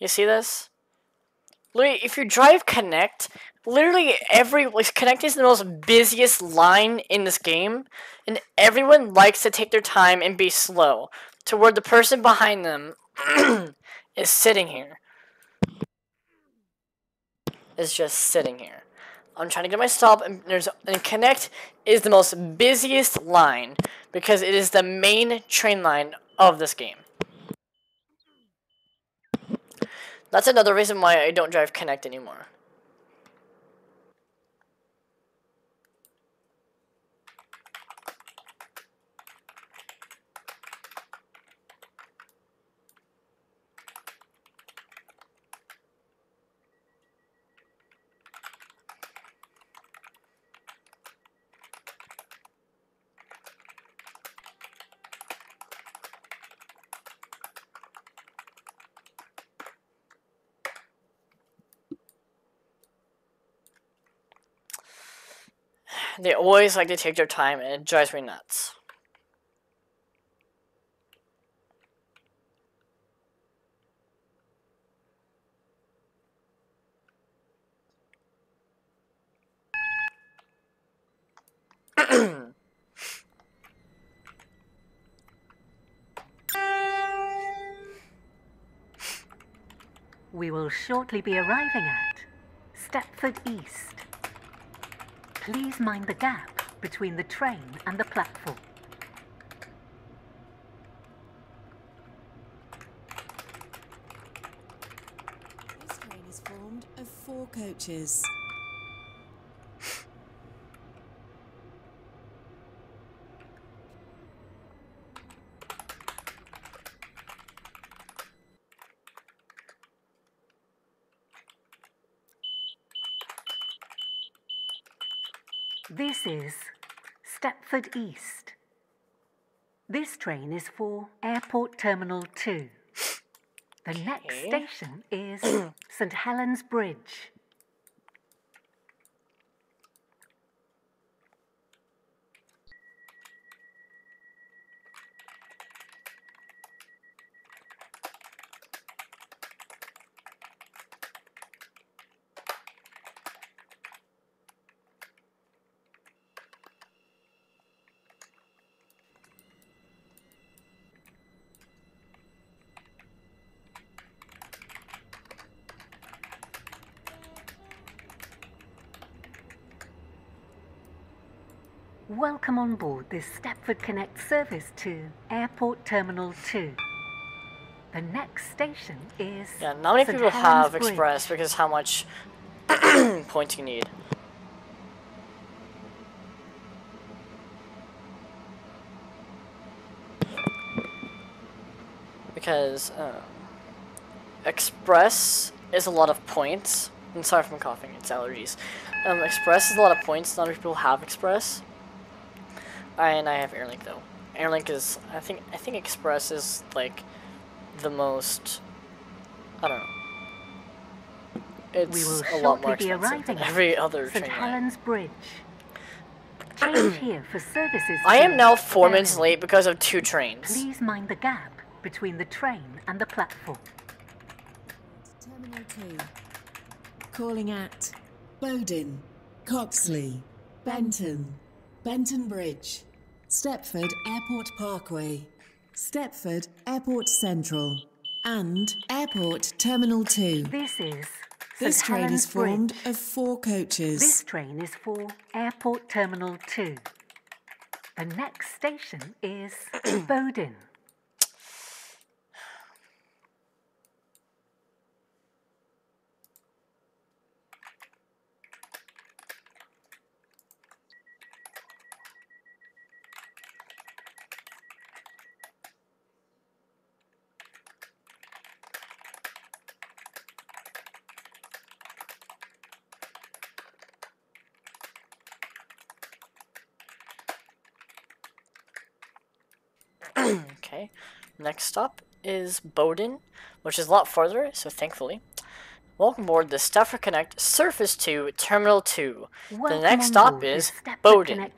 You see this? Literally, if you drive Connect, literally every like Connect is the most busiest line in this game, and everyone likes to take their time and be slow, to where the person behind them is sitting here. Is just sitting here. I'm trying to get my stop, and there's and Connect is the most busiest line because it is the main train line of this game. That's another reason why I don't drive Connect anymore. They always like to take their time, and it drives me nuts. We will shortly be arriving at Stepford East. Please mind the gap between the train and the platform. This train is formed of four coaches. This is East. This train is for Airport Terminal 2. The next Okay. station is St Helens Bridge. Welcome on board this Stepford Connect service to Airport Terminal 2. The next station is Yeah, not many St. people Helens have Bridge. Express because how much points you need. Because uh, Express is a lot of points. I'm sorry if I'm coughing, it's allergies. Um, Express is a lot of points. Not many people have Express. I and I have Airlink though. Airlink is, I think, I think Express is like the most. I don't know. It's We will a lot more shortly be expensive than arriving at every other St train line. Helens Bridge. Change here for services. I am now four minutes Berlin. late because of two trains. Please mind the gap between the train and the platform. Terminal 2. Calling at Bowden, Coxley, Benton, Benton Bridge, Stepford Airport Parkway, Stepford Airport Central, and Airport Terminal 2. This is This St train Helens is formed Bridge. of four coaches. This train is for Airport Terminal 2. The next station is Bowden. Okay. Next stop is Bowden, which is a lot farther, so thankfully. Welcome aboard the Stafford Connect Surface 2 Terminal 2. the next stop is Bowden.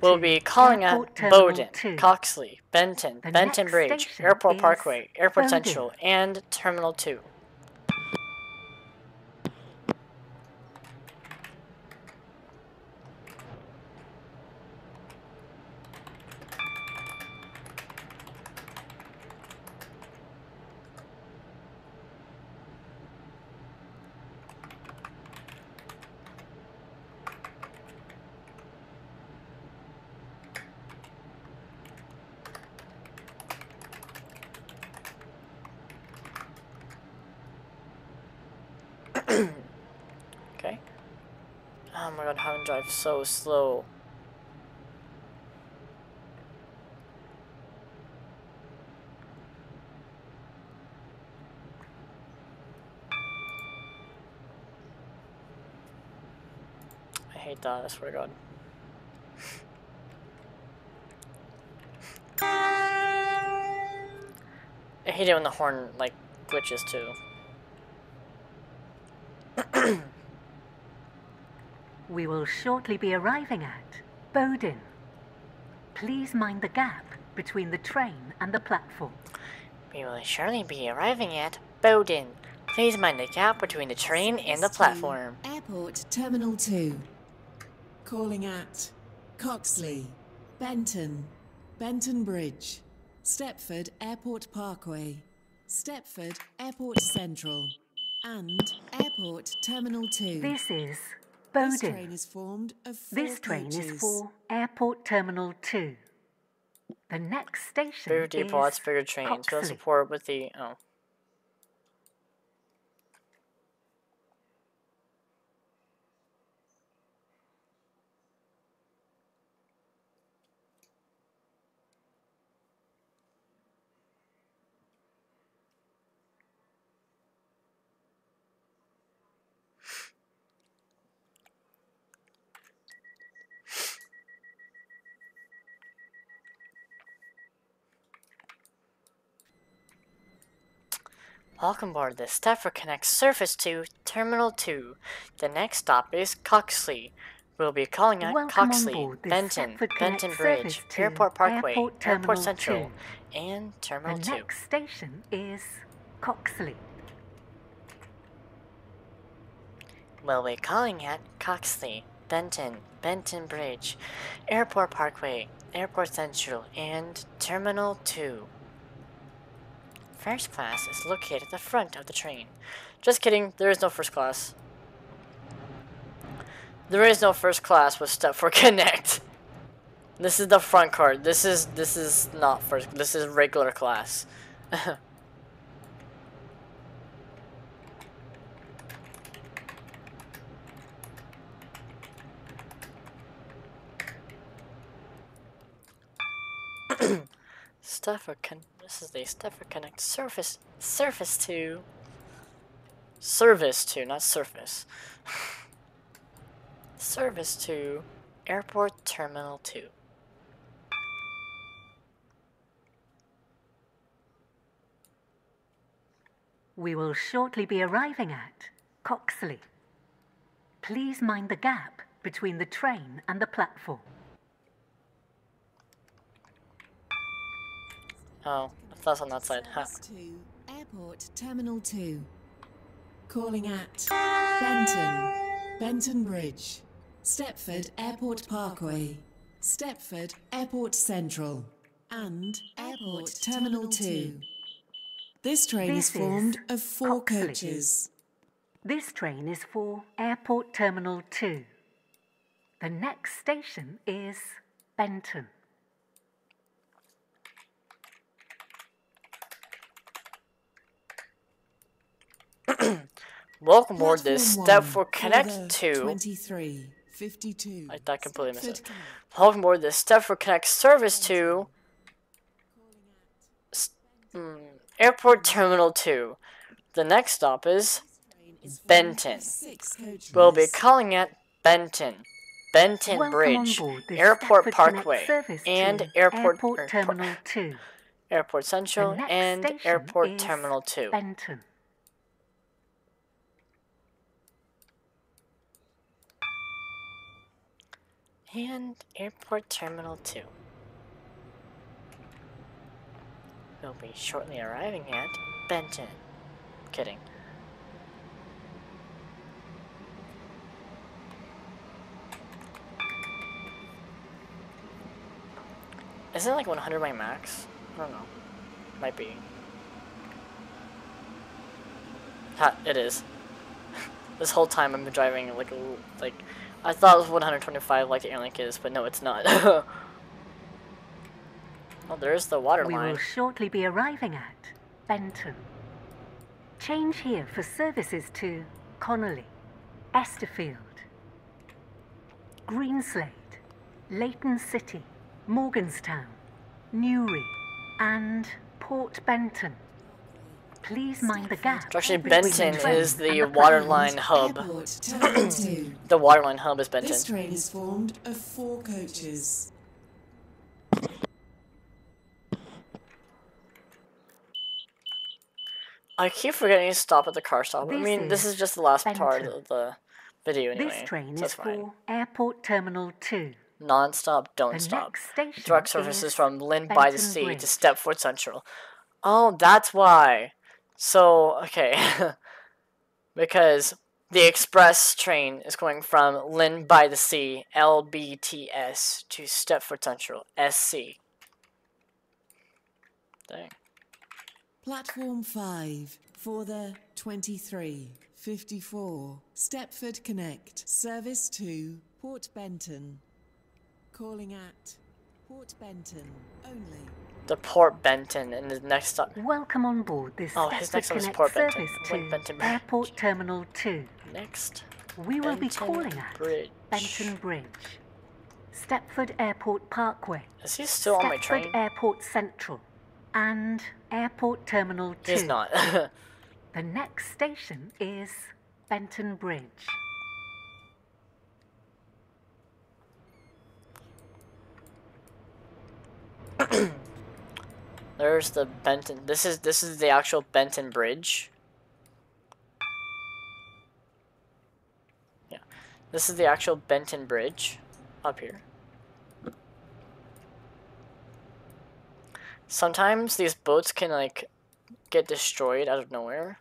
We'll be calling at Bowden, 2. Coxley, Benton, The Benton Bridge, Airport Parkway, Airport. Central, and Terminal 2. Okay. Oh my god, how to drive so slow. I hate that, I swear to god. I hate it when the horn, like, glitches too. We will shortly be arriving at Bowden. Please mind the gap between the train and the platform. We will surely be arriving at Bowden. Please mind the gap between the train and the platform. Airport Terminal 2. Calling at Coxley, Benton, Benton Bridge, Stepford Airport Parkway, Stepford Airport Central, and Airport Terminal 2. This is This train is formed of four This train coaches. is for Airport Terminal 2. The next station Bigger is depots, bigger trains. We'll support with the oh. Welcome aboard the Stafford Connect Surface 2 Terminal 2. The next stop is Coxley. We'll be calling at Welcome Coxley, Benton, Benton Bridge, Airport Parkway, Airport Airport, Central, 2. and The Terminal 2. next station is Coxley. We'll be calling at Coxley, Benton, Benton Bridge, Airport Parkway, Airport Central, and Terminal 2. First class is located at the front of the train. Just kidding, there is no first class. There is no first class with Stepford Connect. This is the front card. This is this is not first. This is regular class. Stafford Con- this is the Stafford Connect Surface Surface 2. Service 2, not Surface. Service 2, Airport Terminal 2. We will shortly be arriving at Coxley. Please mind the gap between the train and the platform. Oh, that's on that side. Ha. Service to Airport Terminal 2. Calling at Benton, Benton Bridge, Stepford Airport Parkway, Stepford Airport Central, and Airport Terminal 2. This train This is formed is of four Coxley. coaches. This train is for Airport Terminal 2. The next station is Benton. Welcome aboard this Stepford Connect the 2. 23, 52. I completely missed it. Welcome aboard this Stepford Connect service 2. S- mm, Airport Terminal 2. The next stop is Benton. of Six coaches. We'll be calling at Benton. Benton Welcome Bridge, on board this Airport Parkway, and Airport, Airport er, Terminal 2. Airport Central, and Airport Terminal 2. Benton. And Airport Terminal 2. We'll be shortly arriving at Benton. Kidding. Isn't it like 100 my max? I don't know. Might be. Ha, it is. this whole time I've been driving like like I thought it was 125 like the Airlink is, but no, it's not. oh, there's the water We line. will shortly be arriving at Benton. Change here for services to Connolly, Esterfield, Greenslade, Leighton City, Morganstown, Newry, and Port Benton. Please mind the gap. Actually, Benton is the waterline hub. Airport Terminal 2. The waterline hub is Benton. This train is formed of four coaches. I keep forgetting to stop at the car stop. I mean, this is is just the last part of the video anyway. This train so is fine. for Airport Terminal 2. Non-stop, don't The stop. next Direct services from Llyn by the Sea Bridge. to Stepford Central. Oh, that's why. So, okay. because the express train is going from Llyn by the Sea, LBTS, to Stepford Central, SC. Dang. Platform 5 for the 23, 54 Stepford Connect. Service to Port Benton. Calling at Port Benton only. The Port Benton and the next stop. Welcome on board this Oh, his next one is Port Benton. Wait, to Benton Bridge. Airport Terminal 2. Next. We will be calling at Bridge. Benton Bridge, Stepford Airport Parkway, Is he still on my Stepford train? Airport Central, and Airport Terminal 2. He's not. The next station is Benton Bridge. There's the Benton. This is this is the actual Benton Bridge. Yeah, this is the actual Benton Bridge, up here. Sometimes these boats can like get destroyed out of nowhere,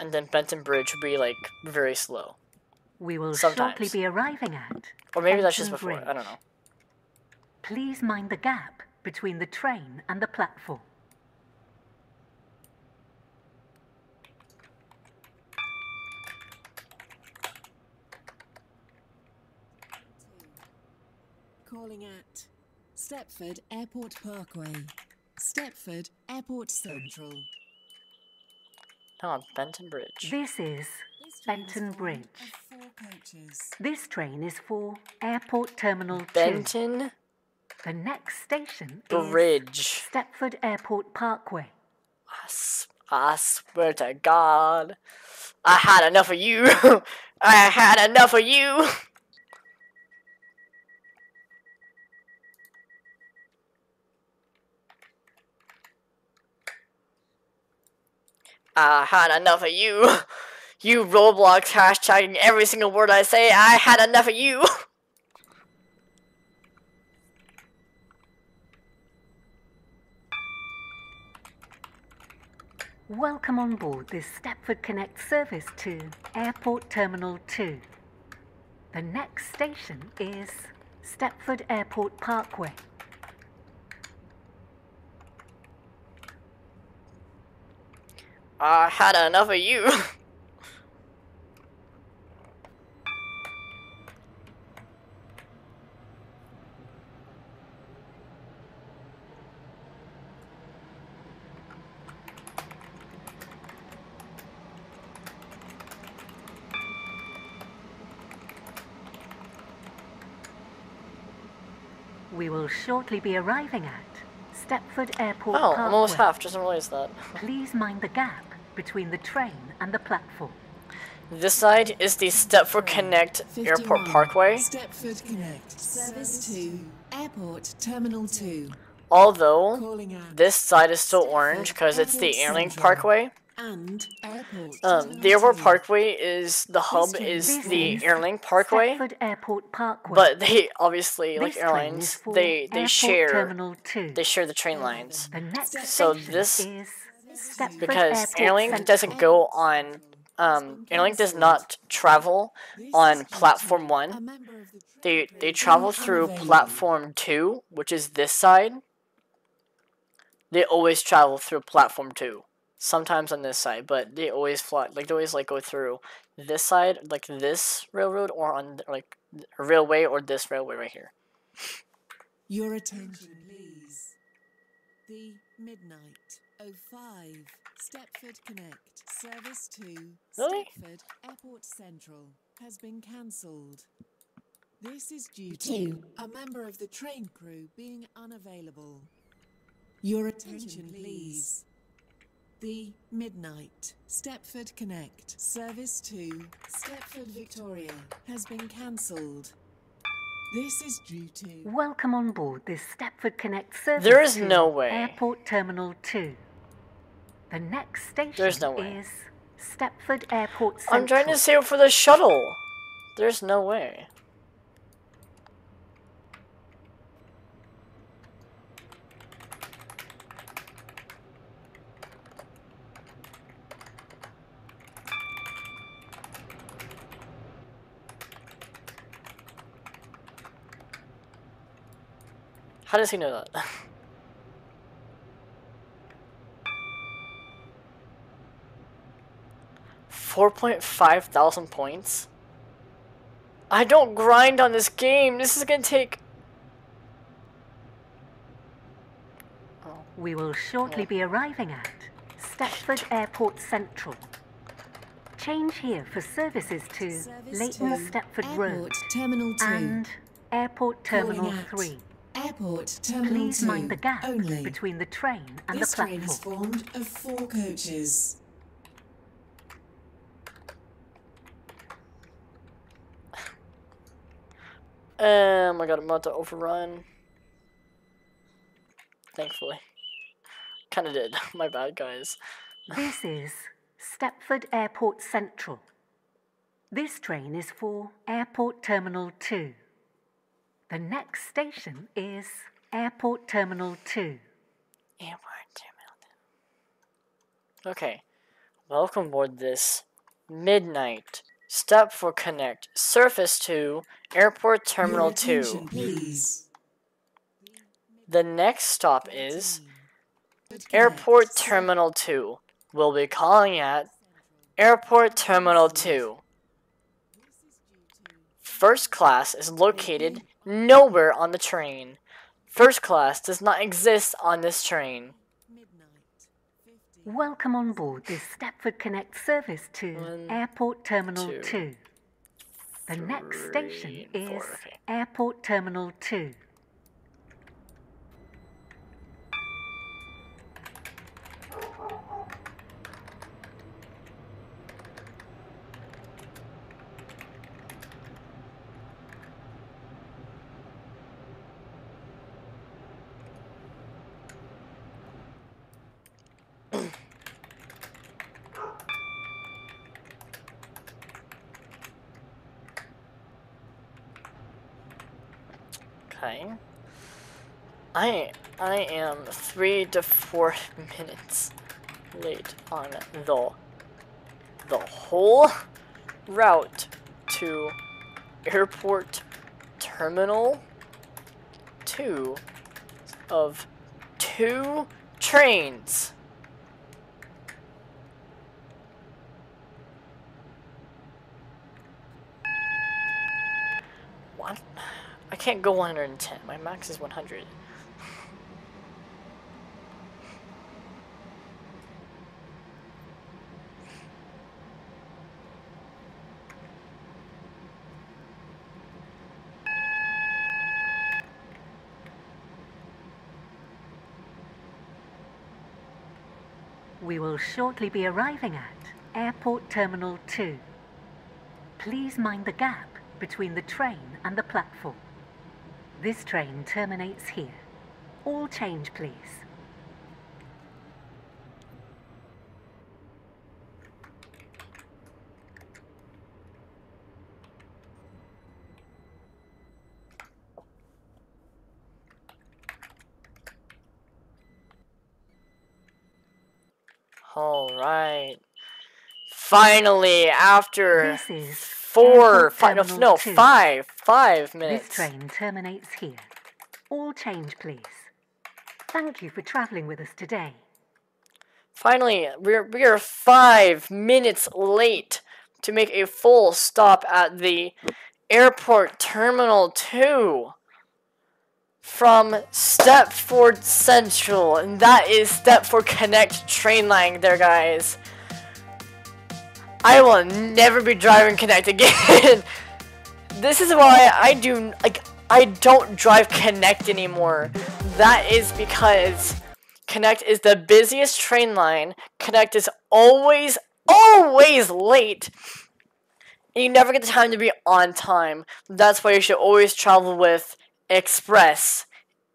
and then Benton Bridge will be like very slow, We will Sometimes. shortly be arriving at. or maybe that's just Benton before. I don't know. Please mind the gap between the train and the platform. Calling at Stepford Airport Parkway. Stepford Airport Central. No, Benton Bridge. This is This Benton Bridge. of four coaches. This train is for Airport Terminal 2. The next station Bridge. is Stepford Airport Parkway. I, s- I swear to God, I had enough of you. I had enough of you. I had enough of you. You Roblox hashtagging every single word I say. I had enough of you. Welcome on board this Stepford Connect service to Airport Terminal 2. The next station is Stepford Airport Parkway. I had enough of you. shortly be arriving at Stepford Airport Oh, Parkway. I'm almost half. Just realized that. Please mind the gap between the train and the platform. This side is the Stepford Connect Airport Parkway. Stepford Connect. Service to Airport Terminal 2. Although this side is still orange because it's the Airport Airlink Central. Parkway. And Airport Um, the Airport Parkway is the hub is the Airlink Parkway, Airport Parkway. but they obviously like airlines they they share Terminal 2. they share the train lines The So this- because Airlink doesn't go on um Airlink does not travel on platform one. member of the They they travel through platform two, which is this side. They always travel through platform two. Sometimes on this side, but they always fly like they always like go through this side, like this railroad, or on like a railway or this railway right here. Your attention, please. The Midnight 05 Stepford Connect service to Really? Stepford Airport Central has been cancelled. This is due to a member of the train crew being unavailable. Your attention, please. The Midnight Stepford Connect service to Stepford Victoria has been cancelled. This is due to Welcome on board this Stepford Connect service. There is to no way. Airport Terminal 2. The next station There's no way. is Stepford Airport Central. I'm trying to save for the shuttle. There's no way. How does he know that? Four point five thousand points. I don't grind on this game. This is gonna take. Oh, we will shortly oh. be arriving at Stepford Airport Central. Change here for services to Service Leighton Stepford Road Terminal 2. and Airport Terminal Calling out. 3. Airport Terminal Please 2 mind the gap only. between the train and this the train is formed of four coaches. Um, I got about to overrun. Thankfully. Kinda did. My bad, guys. This is Stepford Airport Central. This train is for Airport Terminal 2. The next station is Airport Terminal 2. Airport terminal. 2. Okay. Welcome aboard this midnight stepford connect surface to airport terminal 2. please. The next stop is airport terminal 2. We'll be calling at airport terminal 2. First class is located nowhere on the train. First class does not exist on this train. Welcome on board this Stepford Connect service to One, Airport Terminal two, 2. The next station is four. Airport Terminal 2. Okay. I I am three to four minutes late on the the whole route to airport terminal 2 of two trains. What? I can't go 110. My max is 100. We will shortly be arriving at Airport Terminal 2. Please mind the gap between the train and the platform. This train terminates here. All change, please. Alright. Finally, after This is four, five, no, no, two. five, five This train terminates here. All change, please. Thank you for travelling with us today. Finally, we're we are five minutes late to make a full stop at the airport terminal two from Stepford Central, and that is Stepford Connect train line there, guys. I will never be driving Connect again. this is why I do like I don't drive Connect anymore. That is because Connect is the busiest train line. Connect is always, always late. You never get the time to be on time. That's why you should always travel with Express,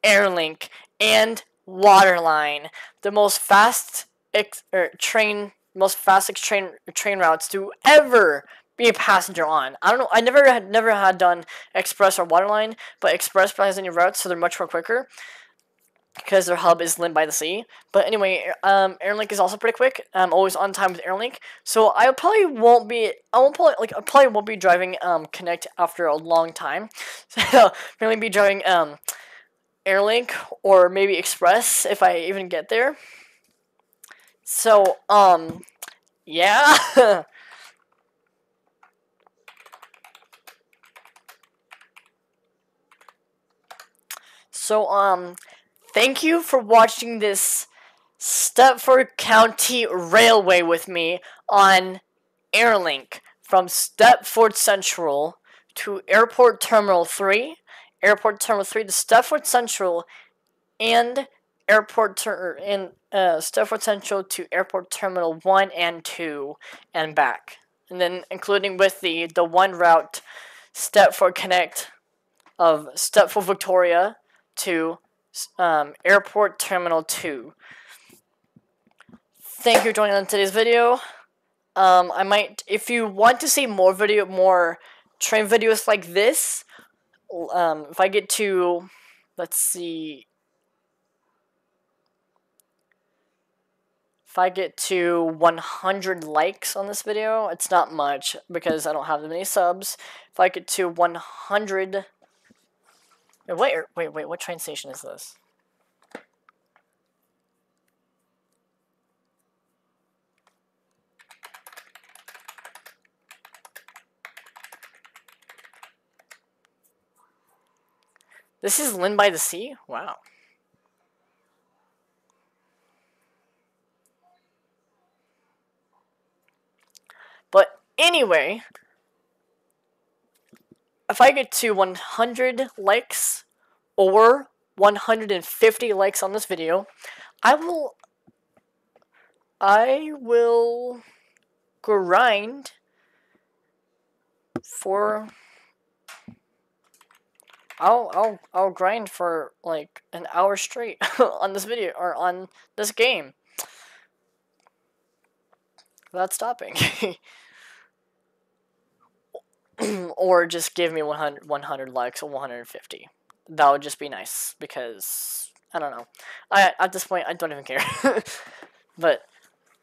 Airlink, and Waterline. The most fast ex- er, train, most fastest train train routes to ever be a passenger on. I don't know. I never had never had done Express or Waterline, but Express has any routes, so they're much more quicker because their hub is Llyn by the Sea. But anyway, um, Airlink is also pretty quick. I'm always on time with Airlink, so I probably won't be. I won't probably like. I probably won't be driving um Connect after a long time. So mainly be driving um Airlink or maybe Express if I even get there. So um, yeah. So, um, thank you for watching this Stepford County Railway with me on Airlink from Stepford Central to Airport Terminal 3, Airport Terminal 3 to Stepford Central, and Airport ter- in uh, Stepford Central to Airport Terminal 1 and 2 and back. And then including with the, the one route Stepford Connect of Stepford Victoria to um, Airport Terminal 2. Thank you for joining on today's video. Um, I might, if you want to see more video, more train videos like this, um, if I get to, let's see, if I get to 100 likes on this video, it's not much because I don't have that many subs. If I get to 100 Wait, wait, wait, what train station is this? This is Llyn by the Sea? Wow. But anyway, if I get to 100 likes or 150 likes on this video, I will I will grind for I'll I'll I'll grind for like an hour straight on this video or on this game without stopping. or just give me 100, 100 likes or 150. That would just be nice because I don't know. I at this point I don't even care. but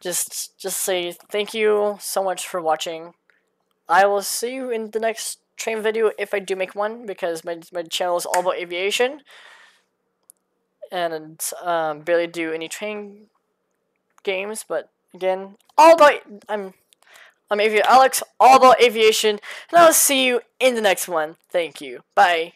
just just say thank you so much for watching. I will see you in the next train video if I do make one because my my channel is all about aviation and um, barely do any train games. But again, all about I'm I'm Aviator Alex, all about aviation, and I'll see you in the next one. Thank you. Bye.